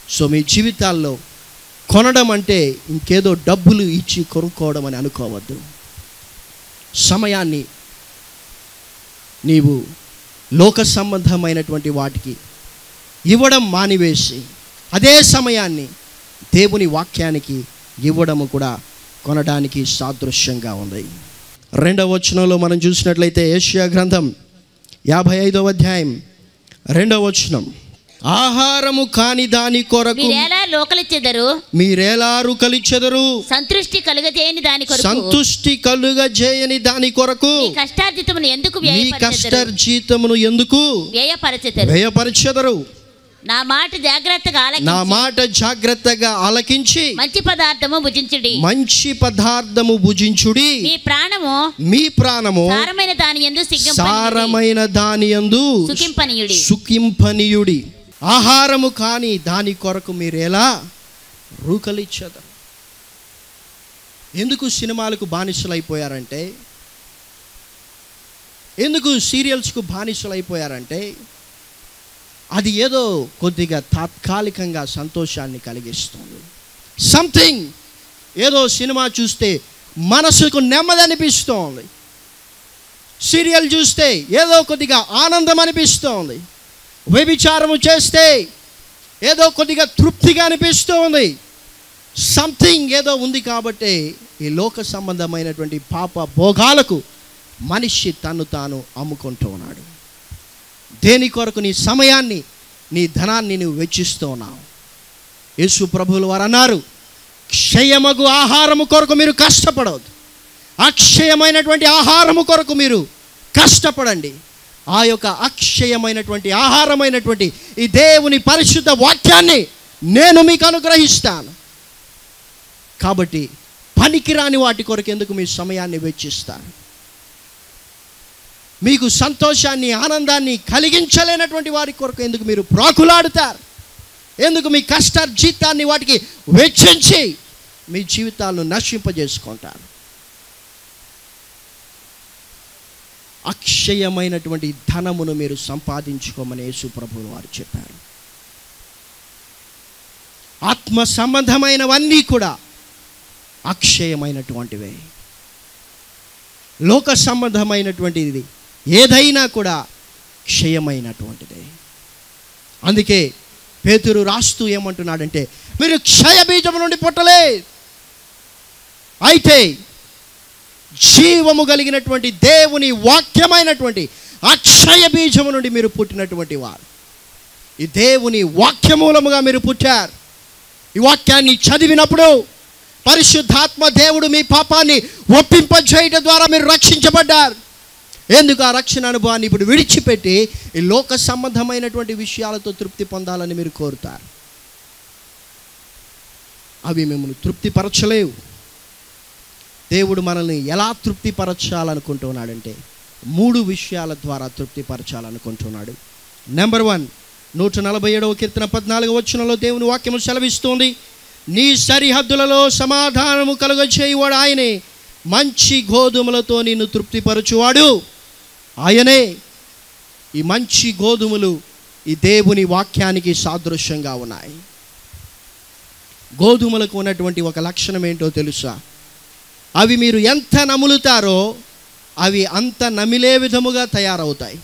సో మీ జీవితాల్లో కొనడం అంటే ఇంకేదో డబ్బులు ఇచ్చి కొనుక్కోవడం అని అనుకోవద్దు. సమయాన్ని నీవు లోక సంబంధమైనటువంటి వాటికి ఇవ్వడం మానివేసి అదే సమయాన్ని దేవుని వాక్యానికి ఇవ్వడము కూడా కొనడానికి సాదృశ్యంగా ఉంది. రెండవ వచనంలో మనం చూసినట్లయితే ఏషియా గ్రంథం యాభై ఐదవ అధ్యాయం రెండవ వచనం. ఆహారము కాని దాని కొరకు మీరేలా లోకలిచ్చెదరు? మీరేలారు కలిచెదరు? సంతృష్టి కలుగజేయని దాని కొరకు? సంతుష్టి కలుగజేయని దాని కొరకు? కష్టార్జితమును ఎందుకు మీ కష్టర్జీతమును ఎందుకు వ్యయపరచెదరు? వ్యయపరచెదరు? నా మాట జాగ్రత్తగా నా మాట జాగ్రత్తగా ఆలకించి. మంచి పదార్థము భుజించుడి. మంచి పదార్థము భుజించుడి. మీ ప్రాణము మీ ప్రాణము సారమైన దాని సిగ్గం సారమైన దాని యందు సుఖింపనీయుడి. సుఖింపనీయుడి. ఆహారము కాని దాని కొరకు మీరు ఎలా రూకలిచ్చదు? ఎందుకు సినిమాలకు బానిసలైపోయారంటే? ఎందుకు సీరియల్స్కు బానిసలైపోయారంటే? అది ఏదో కొద్దిగా తాత్కాలికంగా సంతోషాన్ని కలిగిస్తుంది. సంథింగ్ ఏదో సినిమా చూస్తే మనసుకు నెమ్మది అనిపిస్తోంది సీరియల్ చూస్తే ఏదో కొద్దిగా ఆనందం అనిపిస్తోంది వ్యభిచారము చేస్తే ఏదో కొద్దిగా తృప్తిగా అనిపిస్తోంది. సంథింగ్ ఏదో ఉంది కాబట్టి ఈ లోక సంబంధమైనటువంటి పాప భోగాలకు మనిషి తను తాను అమ్ముకుంటూ ఉన్నాడు. దేని కొరకు నీ సమయాన్ని నీ ధనాన్ని నువ్వు వెచ్చిస్తూ ఉన్నావు? యేసు ప్రభువులు వారు అన్నారు క్షయమగు ఆహారము కొరకు మీరు కష్టపడవద్దు. అక్షయమైనటువంటి ఆహారము కొరకు మీరు కష్టపడండి. ఆ యొక్క అక్షయమైనటువంటి ఆహారమైనటువంటి ఈ దేవుని పరిశుద్ధ వాక్యాన్ని నేను మీకు అనుగ్రహిస్తాను. కాబట్టి పనికిరాని వాటి కొరకు ఎందుకు మీ సమయాన్ని వెచ్చిస్తాను మీకు సంతోషాన్ని ఆనందాన్ని కలిగించలేనటువంటి వారి కొరకు ఎందుకు మీరు ప్రాకులాడుతారు? ఎందుకు మీ కష్టార్జితాన్ని వాటికి వెచ్చించి మీ జీవితాలను నశింపజేసుకుంటారు? అక్షయమైనటువంటి ధనమును మీరు సంపాదించుకోమని యేసు వారు చెప్పారు. ఆత్మ సంబంధమైనవన్నీ కూడా అక్షయమైనటువంటివే. లోక సంబంధమైనటువంటిది. ఏదైనా కూడా క్షయమైనటువంటిదే. అందుకే పేతురు రాస్తూ ఏమంటున్నాడంటే మీరు క్షయ బీజము నుండి పుట్టలే అయితే జీవము కలిగినటువంటి దేవుని వాక్యమైనటువంటి అక్షయ బీజము నుండి మీరు పుట్టినటువంటి వారు. ఈ దేవుని వాక్యమూలముగా మీరు పుట్టారు. ఈ వాక్యాన్ని చదివినప్పుడు పరిశుద్ధాత్మ దేవుడు మీ పాపాన్ని ఒప్పింపజేయడం ద్వారా మీరు రక్షించబడ్డారు. ఎందుకు ఆ రక్షణ అనుభవాన్ని ఇప్పుడు విడిచిపెట్టి ఈ లోక సంబంధమైనటువంటి విషయాలతో తృప్తి పొందాలని మీరు కోరుతారు? అవి మిమ్మల్ని తృప్తిపరచలేవు. దేవుడు మనల్ని ఎలా తృప్తిపరచాలనుకుంటున్నాడంటే మూడు విషయాల ద్వారా తృప్తిపరచాలనుకుంటున్నాడు. నెంబర్ వన్ నూట నలభై ఏడవ కీర్తన పద్నాలుగు వచ్చినలో దేవుని వాక్యము సెలవిస్తుంది. నీ సరిహద్దులలో సమాధానము కలుగచేయువాడు ఆయనే. మంచి గోధుమలతో నిన్ను తృప్తిపరచువాడు. ఆయనే ఈ మంచి గోధుమలు ఈ దేవుని వాక్యానికి సాదృశ్యంగా ఉన్నాయి. గోధుమలకు ఉన్నటువంటి ఒక లక్షణం ఏంటో తెలుసా? అవి మీరు ఎంత నములుతారో అవి అంత నమిలే విధముగా తయారవుతాయి.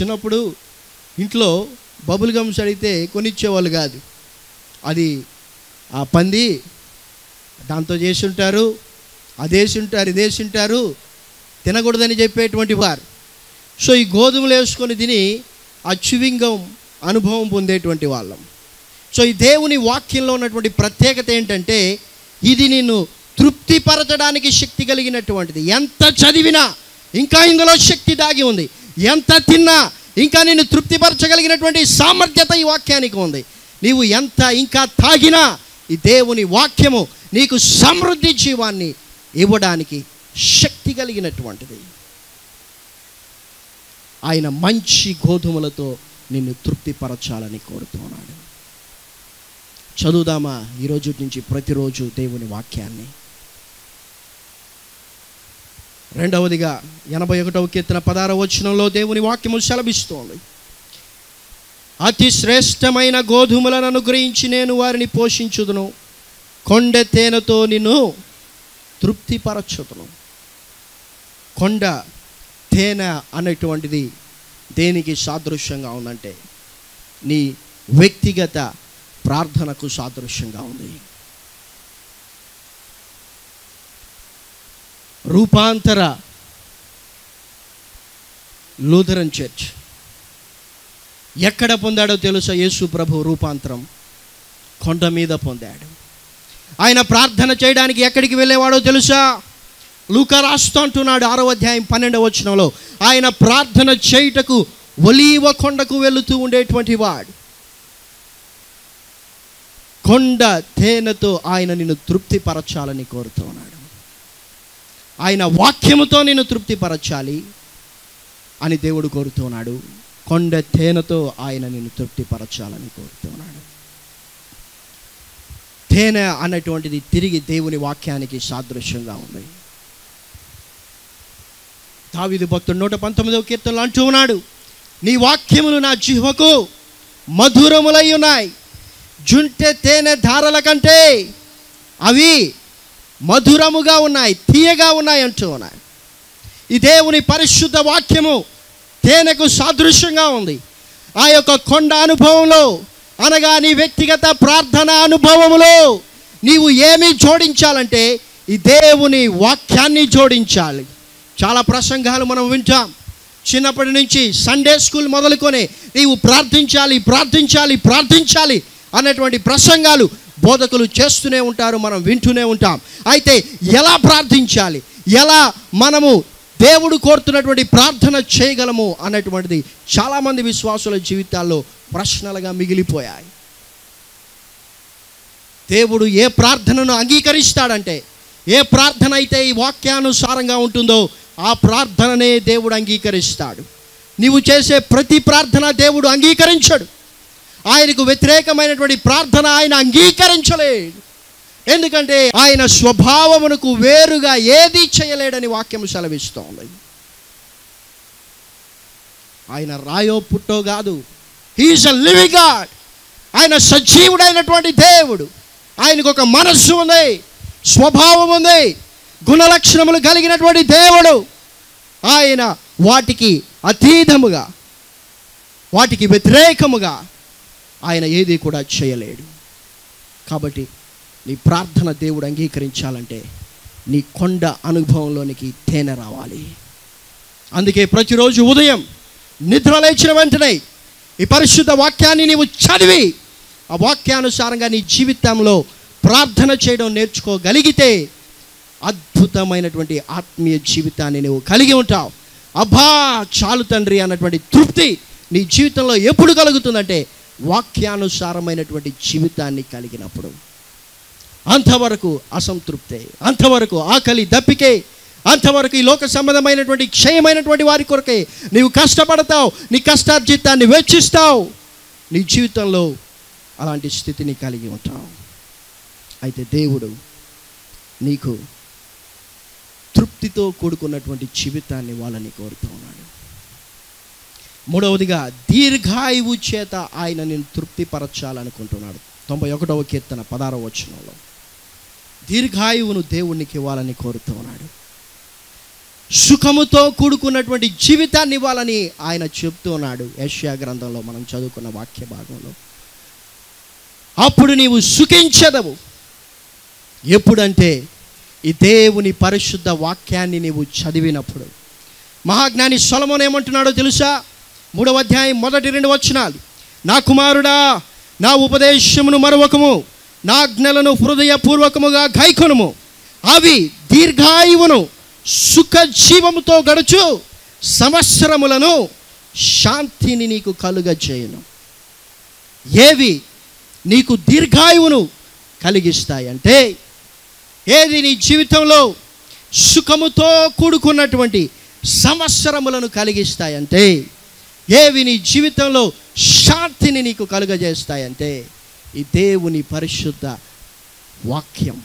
చిన్నప్పుడు ఇంట్లో బబుల్ గమ్స్ అడిగితే కొనిచ్చేవాళ్ళు కాదు. అది ఆ పంది దాంతో చేసి ఉంటారు అదేసి ఉంటారు ఇదేసి ఉంటారు తినకూడదని చెప్పేటువంటి వారు. సో ఈ గోధుమలు వేసుకొని తిని ఆ చువింగం అనుభవం పొందేటువంటి వాళ్ళం. సో ఈ దేవుని వాక్యంలో ఉన్నటువంటి ప్రత్యేకత ఏంటంటే ఇది నిన్ను తృప్తిపరచడానికి శక్తి కలిగినటువంటిది. ఎంత చదివినా ఇంకా ఇందులో శక్తి దాగి ఉంది. ఎంత తిన్నా ఇంకా నిన్ను తృప్తిపరచగలిగినటువంటి సామర్థ్యత ఈ వాక్యానికి ఉంది. నీవు ఎంత ఇంకా తాగినా ఈ దేవుని వాక్యము నీకు సమృద్ధి జీవాన్ని ఇవ్వడానికి శక్తి కలిగినటువంటిది. ఆయన మంచి గోధుమలతో నిన్ను తృప్తిపరచాలని కోరుతున్నాడు. చదువుదామా ఈరోజు నుంచి ప్రతిరోజు దేవుని వాక్యాన్ని? రెండవదిగా ఎనభై ఒకటవ కీర్తన పదార వచనంలో దేవుని వాక్యము శలభిస్తోంది అతి శ్రేష్టమైన గోధుమలను అనుగ్రహించి నేను వారిని పోషించుదును. కొండ తేనెతో నిన్ను తృప్తిపరచుదును. కొండ తేనె అనేటువంటిది దేనికి సాదృశ్యంగా ఉందంటే నీ వ్యక్తిగత ప్రార్థనకు సాదృశ్యంగా ఉంది. రూపాంతర లూథరన్ చర్చ్. ఎక్కడ పొందాడో తెలుసా? యేసు ప్రభు రూపాంతరం కొండ మీద పొందాడు. ఆయన ప్రార్థన చేయడానికి ఎక్కడికి వెళ్ళేవాడో తెలుసా? లూక రాస్తూ అంటున్నాడు ఆరో అధ్యాయం పన్నెండవ వచనంలో. ఆయన ప్రార్థన చేయుటకు ఒలీవ కొండకు వెళుతూ ఉండేటువంటి వాడు. కొండ తేనెతో ఆయన నిన్ను తృప్తిపరచాలని కోరుతున్నాడు ఆయన వాక్యముతో నిన్ను తృప్తిపరచాలి అని దేవుడు కోరుతున్నాడు కొండ తేనెతో ఆయన నిన్ను తృప్తిపరచాలని కోరుతున్నాడు తేనె అన్నటువంటిది తిరిగి దేవుని వాక్యానికి సాదృశ్యంగా ఉంది. దావిది భక్తుడు నూట పంతొమ్మిదవ కీర్తనలు అంటూ ఉన్నాడు నీ వాక్యములు నా జిహ్వకు మధురములై ఉన్నాయి. జుంటె తేనె ధారల కంటే అవి మధురముగా ఉన్నాయి తీయగా ఉన్నాయి అంటూ ఉన్నాయి ఈ దేవుని పరిశుద్ధ వాక్యము తేనెకు సాదృశ్యంగా ఉంది. ఆ యొక్క కొండ అనుభవంలో అనగా నీ వ్యక్తిగత ప్రార్థన అనుభవములో నీవు ఏమి జోడించాలంటే ఈ దేవుని వాక్యాన్ని జోడించాలి. చాలా ప్రసంగాలు మనం వింటాం. చిన్నప్పటి నుంచి సండే స్కూల్ మొదలుకొని నీవు ప్రార్థించాలి ప్రార్థించాలి ప్రార్థించాలి అనేటువంటి ప్రసంగాలు బోధకులు చేస్తూనే ఉంటారు మనం వింటూనే ఉంటాం. అయితే ఎలా ప్రార్థించాలి? ఎలా మనము దేవుడు కోరుతున్నటువంటి ప్రార్థన చేయగలము అన్నటువంటిది చాలామంది విశ్వాసుల జీవితాల్లో ప్రశ్నలుగా మిగిలిపోయాయి. దేవుడు ఏ ప్రార్థనను అంగీకరిస్తాడంటే ఏ ప్రార్థన అయితే ఈ వాక్యానుసారంగా ఉంటుందో ఆ ప్రార్థననే దేవుడు అంగీకరిస్తాడు. నీవు చేసే ప్రతి ప్రార్థన దేవుడు అంగీకరించడు. ఆయనకు వ్యతిరేకమైనటువంటి ప్రార్థన ఆయన అంగీకరించలేడు. ఎందుకంటే ఆయన స్వభావమునకు వేరుగా ఏది చేయలేడని వాక్యం సెలవిస్తోంది. ఆయన రాయో పుట్టో కాదు. హీఈస్ అ లివింగ్ గాడ్ ఆయన సజీవుడైనటువంటి దేవుడు. ఆయనకు ఒక మనస్సు ఉంది స్వభావం ఉంది. గుణలక్షణములు కలిగినటువంటి దేవుడు. ఆయన వాటికి అతీతముగా వాటికి వ్యతిరేకముగా ఆయన ఏది కూడా చేయలేడు. కాబట్టి నీ ప్రార్థన దేవుడు అంగీకరించాలంటే నీ కొండ అనుభవంలోనికి తేనె రావాలి. అందుకే ప్రతిరోజు ఉదయం నిద్ర లేచిన వెంటనే ఈ పరిశుద్ధ వాక్యాన్ని నీవు చదివి ఆ వాక్యానుసారంగా నీ జీవితంలో ప్రార్థన చేయడం నేర్చుకోగలిగితే అద్భుతమైనటువంటి ఆత్మీయ జీవితాన్ని నువ్వు కలిగి ఉంటావు. అబ్బా చాలు తండ్రి అన్నటువంటి తృప్తి నీ జీవితంలో ఎప్పుడు కలుగుతుందంటే వాక్యానుసారమైనటువంటి జీవితాన్ని కలిగినప్పుడు. అంతవరకు అసంతృప్తే అంతవరకు ఆకలి దప్పికే అంతవరకు ఈ లోక సంబంధమైనటువంటి క్షయమైనటువంటి వారి కొరకే నీవు కష్టపడతావు నీ కష్టార్జితాన్ని వెచ్చిస్తావు నీ జీవితంలో అలాంటి స్థితిని కలిగి ఉంటావు. అయితే దేవుడు నీకు సంతృప్తితో కూడుకున్నటువంటి జీవితాన్ని వాళ్ళని కోరుతూ ఉన్నాడు. మూడవదిగా దీర్ఘాయువు చేత ఆయన నేను తృప్తిపరచాలనుకుంటున్నాడు. తొంభై ఒకటవ కీర్తన పదారవ వచనంలో. దీర్ఘాయువును దేవునికి ఇవ్వాలని కోరుతూ ఉన్నాడు. సుఖముతో కూడుకున్నటువంటి జీవితాన్ని ఇవ్వాలని ఆయన చెప్తూ ఉన్నాడు. యష్యా గ్రంథంలో మనం చదువుకున్న వాక్య భాగంలో. అప్పుడు నీవు సుఖించదవు. ఎప్పుడంటే ఈ దేవుని పరిశుద్ధ వాక్యాన్ని నీవు చదివినప్పుడు. మహాజ్ఞాని సొలమోన్ ఏమంటున్నాడో తెలుసా? మూడవ అధ్యాయం మొదటి రెండు వచనాలు. నా కుమారుడా నా ఉపదేశమును మరొకము నా జ్ఞలను హృదయపూర్వకముగా గైకొనుము అవి దీర్ఘాయువును సుఖజీవముతో గడుచు సంవత్సరములను శాంతిని నీకు కలుగజేయను. ఏవి? నీకు దీర్ఘాయువును కలిగిస్తాయంటే ఏది నీ జీవితంలో సుఖముతో కూడుకున్నటువంటి సంవత్సరములను కలిగిస్తాయంటే ఏవి నీ జీవితంలో శాంతిని నీకు కలుగజేస్తాయంటే ఈ దేవుని పరిశుద్ధ వాక్యం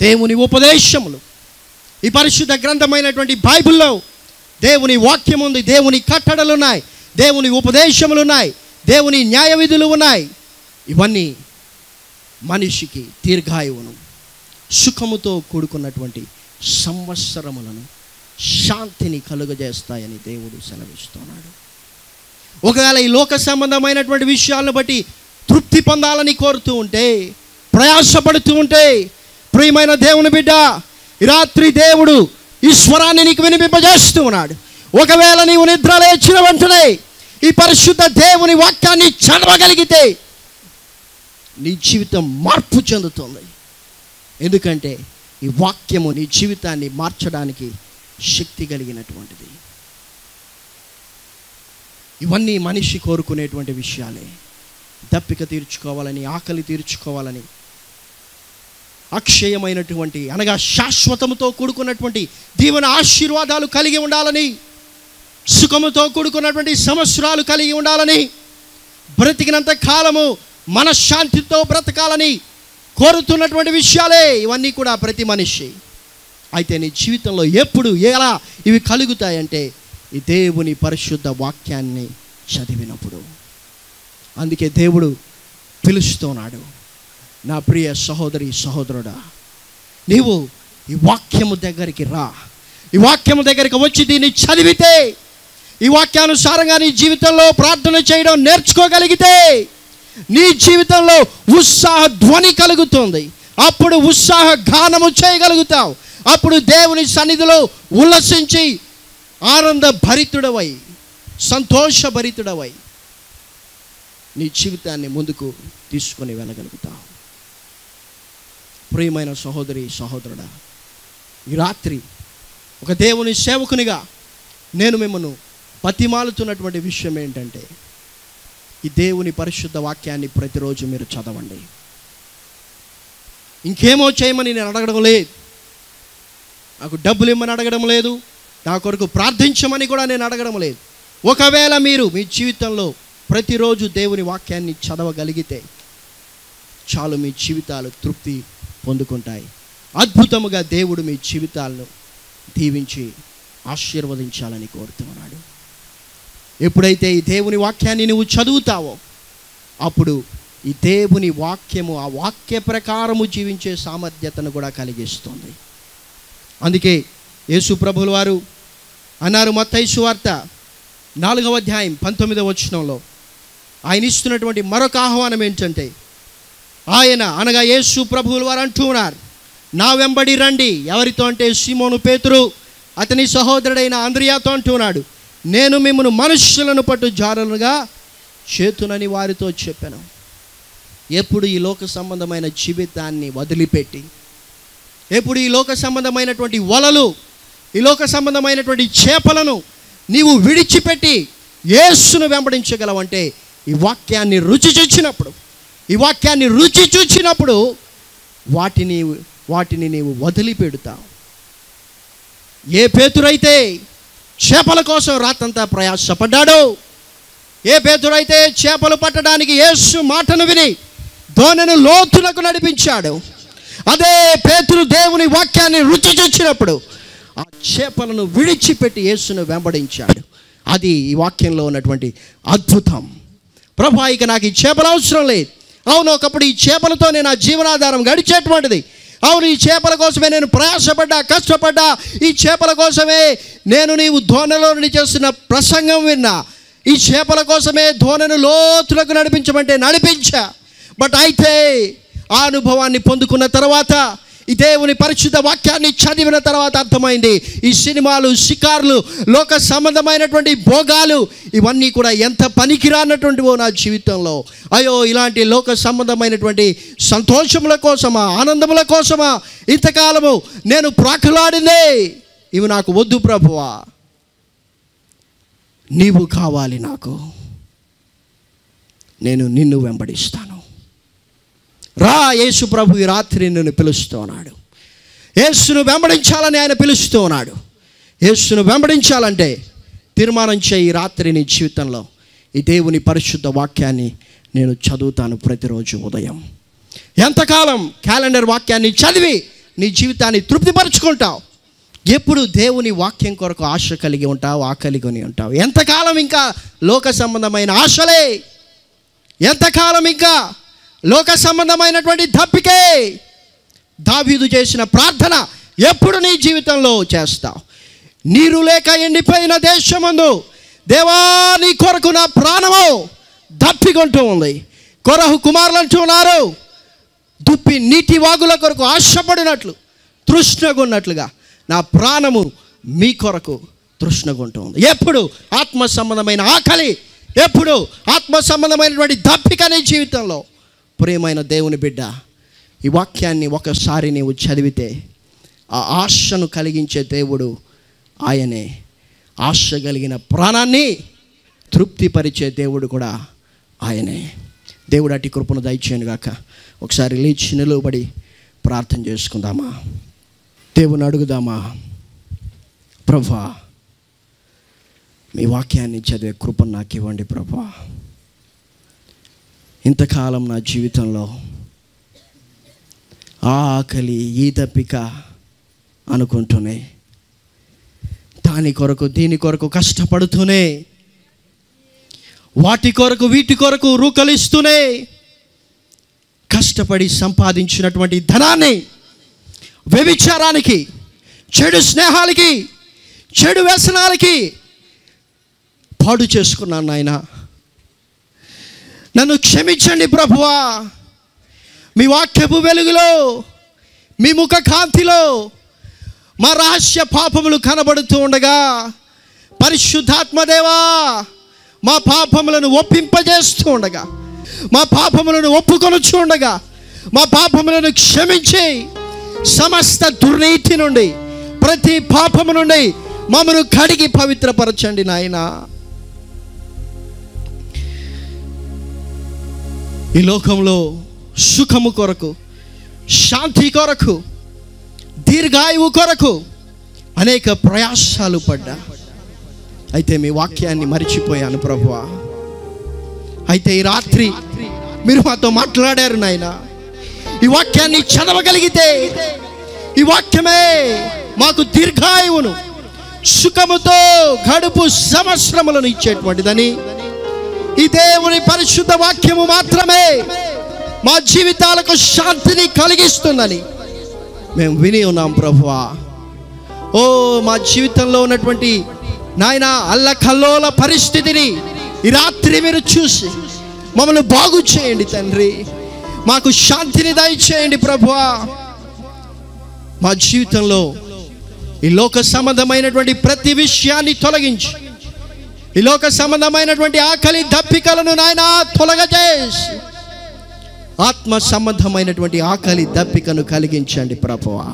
దేవుని ఉపదేశములు ఈ పరిశుద్ధ గ్రంథమైనటువంటి బైబిల్లో దేవుని వాక్యం ఉంది దేవుని కట్టడలు ఉన్నాయి దేవుని ఉపదేశములు ఉన్నాయి దేవుని న్యాయ విధులు ఉన్నాయి. ఇవన్నీ మనిషికి దీర్ఘాయువును. సుఖముతో కూడుకున్నటువంటి సంవత్సరములను శాంతిని కలుగజేస్తాయని దేవుడు సెలవిస్తున్నాడు. ఒకవేళ ఈ లోక సంబంధమైనటువంటి విషయాలను బట్టి తృప్తి పొందాలని కోరుతూ ఉంటే ప్రయాసపడుతూ ఉంటే ప్రియమైన దేవుని బిడ్డ రాత్రి దేవుడు ఈ స్వరాన్ని నీకు వినిపింపజేస్తూ ఉన్నాడు. ఒకవేళ నీవు నిద్ర లేచిన వెంటనే ఈ పరిశుద్ధ దేవుని వాక్యాన్ని చదవగలిగితే నీ జీవితం మార్పు చెందుతుంది. ఎందుకంటే ఈ వాక్యము నీ జీవితాన్ని మార్చడానికి శక్తి కలిగినటువంటిది. ఇవన్నీ మనిషి కోరుకునేటువంటి విషయాలే. దప్పిక తీర్చుకోవాలని ఆకలి తీర్చుకోవాలని అక్షయమైనటువంటి అనగా శాశ్వతముతో కూడుకున్నటువంటి దీవెన ఆశీర్వాదాలు కలిగి ఉండాలని సుఖముతో కూడుకున్నటువంటి సంవత్సరాలు కలిగి ఉండాలని బ్రతికినంత కాలము మనశ్శాంతితో బ్రతకాలని కోరుతున్నటువంటి విషయాలే ఇవన్నీ కూడా ప్రతి మనిషి. అయితే నీ జీవితంలో ఎప్పుడు ఎలా ఇవి కలుగుతాయంటే ఈ దేవుని పరిశుద్ధ వాక్యాన్ని చదివినప్పుడు. అందుకే దేవుడు పిలుస్తున్నాడు నా ప్రియ సహోదరి సహోదరుడా నీవు ఈ వాక్యము దగ్గరికి రా. ఈ వాక్యము దగ్గరికి వచ్చి దీన్ని చదివితే ఈ వాక్యానుసారంగా నీ జీవితంలో ప్రార్థన చేయడం నేర్చుకోగలిగితే నీ జీవితంలో ఉత్సాహ ధ్వని కలుగుతుంది. అప్పుడు ఉత్సాహ గానము చేయగలుగుతావు. అప్పుడు దేవుని సన్నిధిలో ఉల్లసించి ఆనంద భరితుడవై సంతోషభరితుడవై నీ జీవితాన్ని ముందుకు తీసుకొని వెళ్ళగలుగుతావు. ప్రియమైన సహోదరి సహోదరుడా ఈ రాత్రి ఒక దేవుని సేవకునిగా నేను మిమ్మల్ని బతిమాలుతున్నటువంటి విషయం ఏంటంటే ఈ దేవుని పరిశుద్ధ వాక్యాన్ని ప్రతిరోజు మీరు చదవండి. ఇంకేమో చేయమని నేను అడగడం లేదు. నాకు డబ్బులు ఇమ్మని అడగడం లేదు. నా కొరకు ప్రార్థించమని కూడా నేను అడగడం లేదు. ఒకవేళ మీరు మీ జీవితంలో ప్రతిరోజు దేవుని వాక్యాన్ని చదవగలిగితే చాలు మీ జీవితాలు తృప్తి పొందుకుంటాయి. అద్భుతముగా దేవుడు మీ జీవితాలను దీవించి ఆశీర్వదించాలని కోరుతున్నాడు. ఎప్పుడైతే ఈ దేవుని వాక్యాన్ని నువ్వు చదువుతావో అప్పుడు ఈ దేవుని వాక్యము ఆ వాక్య ప్రకారము జీవించే సామర్థ్యతను కూడా కలిగిస్తుంది. అందుకే యేసు ప్రభుల వారు అన్నారు మత్తైసు వార్త నాలుగవ అధ్యాయం పంతొమ్మిదవ వచనంలో ఆయన ఇస్తున్నటువంటి మరొక ఆహ్వానం ఏంటంటే ఆయన అనగా యేసు ప్రభువుల వారు అంటూ ఉన్నారు నా వెంబడి రండి. ఎవరితో అంటే సిమోను పేతురు అతని సహోదరుడైన ఆంద్రియాతో అంటున్నాడు నేను మిమ్మను మనుషులను పట్టు జారులుగా చేతునని వారితో చెప్పాను. ఎప్పుడు ఈ లోక సంబంధమైన జీవితాన్ని వదిలిపెట్టి ఎప్పుడు ఈ లోక సంబంధమైనటువంటి వలలు ఈ లోక సంబంధమైనటువంటి చేపలను నీవు విడిచిపెట్టి యేసును వెంబడించగలవంటే ఈ వాక్యాన్ని రుచి చూచినప్పుడు ఈ వాక్యాన్ని రుచి చూచినప్పుడు వాటిని వాటిని నీవు వదిలిపెడతావు. ఏ పేతురైతే చేపల కోసం రాతంతా ప్రయాసపడ్డాడు. ఏ పేతుడైతే చేపలు పట్టడానికి యేసు మాటను విని దోణను లోతులకు నడిపించాడు అదే పేతులు దేవుని వాక్యాన్ని రుచి చూచినప్పుడు ఆ చేపలను విడిచిపెట్టి యేసును వెంబడించాడు. అది ఈ వాక్యంలో ఉన్నటువంటి అద్భుతం. ప్రభా ఇక నాకు ఈ చేపలు అవసరం లేదు. అవును ఒకప్పుడు ఈ చేపలతో నేను ఆ జీవనాధారం గడిచేటువంటిది. అవును ఈ చేపల కోసమే నేను ప్రయాసపడ్డా కష్టపడ్డా. ఈ చేపల కోసమే నేను నీవు ధోనలో చేస్తున్న ప్రసంగం విన్నా. ఈ చేపల కోసమే ధోనను లోతులకు నడిపించమంటే నడిపించా. బట్ అయితే ఆ అనుభవాన్ని పొందుకున్న తర్వాత ఈ దేవుని పరిశుద్ధ వాక్యాన్ని చదివిన తర్వాత అర్థమైంది. ఈ సినిమాలు షికార్లు లోక సంబంధమైనటువంటి భోగాలు ఇవన్నీ కూడా ఎంత పనికిరానటువంటివో నా జీవితంలో. అయ్యో ఇలాంటి లోక సంబంధమైనటువంటి సంతోషముల కోసమా ఆనందముల కోసమా ఇంతకాలము నేను ప్రాకులాడిందే. ఇవి నాకు వద్దు ప్రభువా. నీవు కావాలి నాకు. నేను నిన్ను వెంబడిస్తాను. రా యేసు ప్రభు ఈ రాత్రి నిన్ను పిలుస్తూ ఉన్నాడు. యేసును వెంబడించాలని ఆయన పిలుస్తూ ఉన్నాడు. యేసును వెంబడించాలంటే తీర్మానం చేయి ఈ రాత్రి నీ జీవితంలో. ఈ దేవుని పరిశుద్ధ వాక్యాన్ని నేను చదువుతాను ప్రతిరోజు ఉదయం. ఎంతకాలం క్యాలెండర్ వాక్యాన్ని చదివి నీ జీవితాన్ని తృప్తిపరుచుకుంటావు? ఎప్పుడు దేవుని వాక్యం కొరకు ఆశ కలిగి ఉంటావు ఆకలిగొని ఉంటావు? ఎంతకాలం ఇంకా లోక సంబంధమైన ఆశలే? ఎంతకాలం ఇంకా లోక సంబంధమైనటువంటి దప్పికే దావీదు చేసిన ప్రార్థన ఎప్పుడు నీ జీవితంలో చేస్తావు? నీరు లేక ఎండిపోయిన దేశమందు దేవా నీ కొరకు నా ప్రాణము దప్పికొంటూ ఉంది. కొరహు కుమారులు అంటున్నారు దుప్పి నీటి వాగుల కొరకు ఆశపడినట్లు తృష్ణగున్నట్లుగా నా ప్రాణము మీ కొరకు తృష్ణగుంటుంది ఎప్పుడు ఆత్మ సంబంధమైన ఆకలి ఎప్పుడు ఆత్మ సంబంధమైనటువంటి దప్పిక నీ జీవితంలో ప్రియమైన దేవుని బిడ్డ ఈ వాక్యాన్ని ఒకసారి నీవు చదివితే ఆ ఆశను కలిగించే దేవుడు ఆయనే. ఆశ కలిగిన ప్రాణాన్ని తృప్తిపరిచే దేవుడు కూడా ఆయనే. దేవుడు అట్టి కృపను దయచేయను గాక. ఒకసారి లేచి నిలువబడి ప్రార్థన చేసుకుందామా? దేవుని అడుగుదామా? ప్రభా మీ వాక్యాన్ని చదివే కృపను నాకు ఇవ్వండి ప్రభా. ఇంతకాలం నా జీవితంలో ఆ ఆకలి ఈ తప్పిక అనుకుంటూనే దాని కొరకు దీని కొరకు కష్టపడుతూనే వాటి కొరకు వీటి కొరకు రూకలిస్తూనే కష్టపడి సంపాదించినటువంటి ధనాన్ని వ్యభిచారానికి చెడు స్నేహాలకి చెడు వ్యసనాలకి పాడు చేసుకున్నాను నాయన. నన్ను క్షమించండి ప్రభువా. మీ వాక్యపు వెలుగులో మీ ముఖ కాంతిలో మా రహస్య పాపములు కనబడుతూ ఉండగా పరిశుద్ధాత్మదేవా మా పాపములను ఒప్పింపజేస్తూ ఉండగా మా పాపములను ఒప్పుకొనుచు ఉండగా మా పాపములను క్షమించి సమస్త దుర్నీతి నుండి ప్రతి పాపము నుండి మమ్మను కడిగి పవిత్రపరచండి నాయనా. ఈ లోకంలో సుఖము కొరకు శాంతి కొరకు దీర్ఘాయువు కొరకు అనేక ప్రయాసాలు పడ్డా. అయితే మీ వాక్యాన్ని మరిచిపోయాను ప్రభువా. అయితే ఈ రాత్రి మీరు మాతో మాట్లాడారు నాయన. ఈ వాక్యాన్ని చదవగలిగితే ఈ వాక్యమే మాకు దీర్ఘాయువును సుఖముతో గడుపు సంవత్సరములను ఇచ్చేటువంటిదని ఈ దేవుని పరిశుద్ధ వాక్యము మాత్రమే మా జీవితాలకు శాంతిని కలిగిస్తుందని మేము విని ఉన్నాం ప్రభువా. ఓ మా జీవితంలో ఉన్నటువంటి నాయన అల్లకల్లోల పరిస్థితిని ఈ రాత్రి మీరు చూసి మమ్మల్ని బాగు చేయండి తండ్రి. మాకు శాంతిని దయచేయండి ప్రభువా. మా జీవితంలో ఈ లోక సంబంధమైనటువంటి ప్రతి విషయాన్ని తొలగించి. ఈ లోక సంబంధమైనటువంటి ఆకలి దప్పికలను నాయన తొలగజేసి ఆత్మ సంబంధమైనటువంటి ఆకలి దప్పికను కలిగించండి ప్రభువా.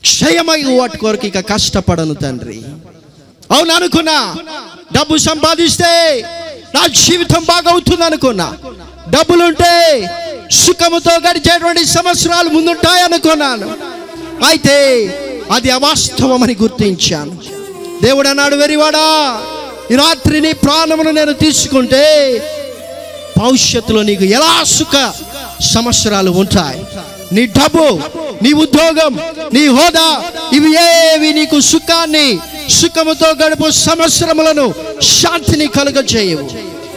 క్షయమై వాటి కొరకు ఇక కష్టపడను తండ్రి. అవును అనుకున్నా. డబ్బు సంపాదిస్తే నా జీవితం బాగవుతుంది అనుకున్నా. డబ్బులుంటే సుఖముతో గడిచేటువంటి సంవత్సరాలు ముందుంటాయనుకున్నాను. అయితే అది అవాస్తవమని గుర్తించాను. దేవుడు అన్నాడు వెరివాడా ఈ రాత్రి నీ ప్రాణమును నేను తీసుకుంటే భవిష్యత్తులో నీకు ఎలా సుఖ సంవత్సరాలు ఉంటాయి? నీ డబ్బు నీ ఉద్యోగం నీ హోదా ఇవి ఏవి నీకు సుఖాన్ని సుఖముతో గడుపు సంవత్సరములను శాంతిని కలుగ చేయవు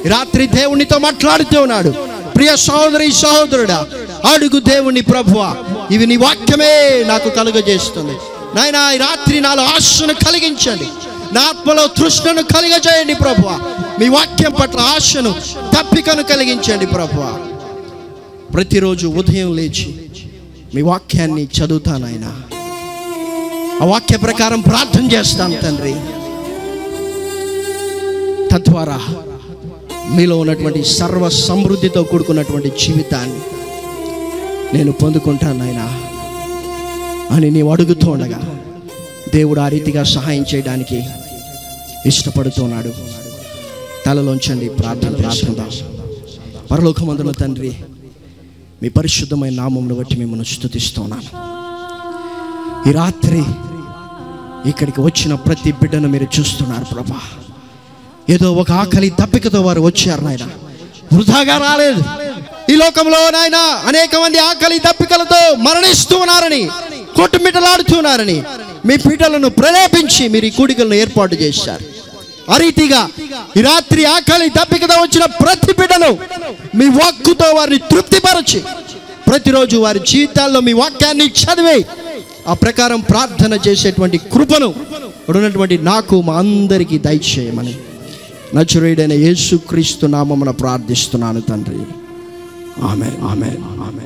రాత్రి దేవునితో మాట్లాడుతూ ఉన్నాడు ప్రియ సహోదరి సహోదరుడా అడుగు దేవుని ప్రభువ ఇవి నీ వాక్యమే నాకు కలుగజేస్తుంది. నాయన ఈ రాత్రి నాలో ఆశను కలిగించండి. నా ఆత్మలో తృష్ణను కలిగజేయండి ప్రభువ. మీ వాక్యం పట్ల ఆశను తప్పికను కలిగించండి ప్రభువ. ప్రతిరోజు ఉదయం లేచి మీ వాక్యాన్ని చదువుతానైనా ఆ వాక్య ప్రకారం ప్రార్థన చేస్తాను తండ్రి. తద్వారా మీలో ఉన్నటువంటి సర్వ సమృద్ధితో కూడుకున్నటువంటి జీవితాన్ని నేను పొందుకుంటాను నాయనా. అని నీవు అడుగుతూ ఉండగా దేవుడు ఆ రీతిగా సహాయం చేయడానికి ఇష్టపడుతున్నాడు. తలలోంచండి ప్రార్థన ప్రార్థన పరలోకమందుల తండ్రి మీ పరిశుద్ధమైన నామంను బట్టి మిమ్మల్ని స్థుతిస్తున్నాను ఈ రాత్రి ఇక్కడికి వచ్చిన ప్రతి బిడ్డను మీరు చూస్తున్నారు ప్రభా. ఏదో ఒక ఆకలి తప్పికతో వారు వచ్చారు నాయన. వృధాగా రాలేదు. ఈ లోకంలో నాయన అనేక మంది ఆకలి తప్పికలతో మరణిస్తూ ఉన్నారని కొట్టుమిటలాడుతున్నారని మీ పీటలను ప్రలేపించి మీరు ఈ కూడికలను ఏర్పాటు చేశారు. ఆ రీతిగా ఈ రాత్రి ఆకలి తప్పికతో వచ్చిన ప్రతి బిడ్డను మీ వాక్కుతో వారిని తృప్తిపరచి ప్రతిరోజు వారి జీవితాల్లో మీ వాక్యాన్ని చదివి ఆ ప్రకారం ప్రార్థన చేసేటువంటి కృపను ఉన్నటువంటి నాకు మా అందరికీ దయచేయమని నచురుడైన యేసుక్రీస్తు నామమున ప్రార్థిస్తున్నాను తండ్రి. ఆమె ఆమె ఆమె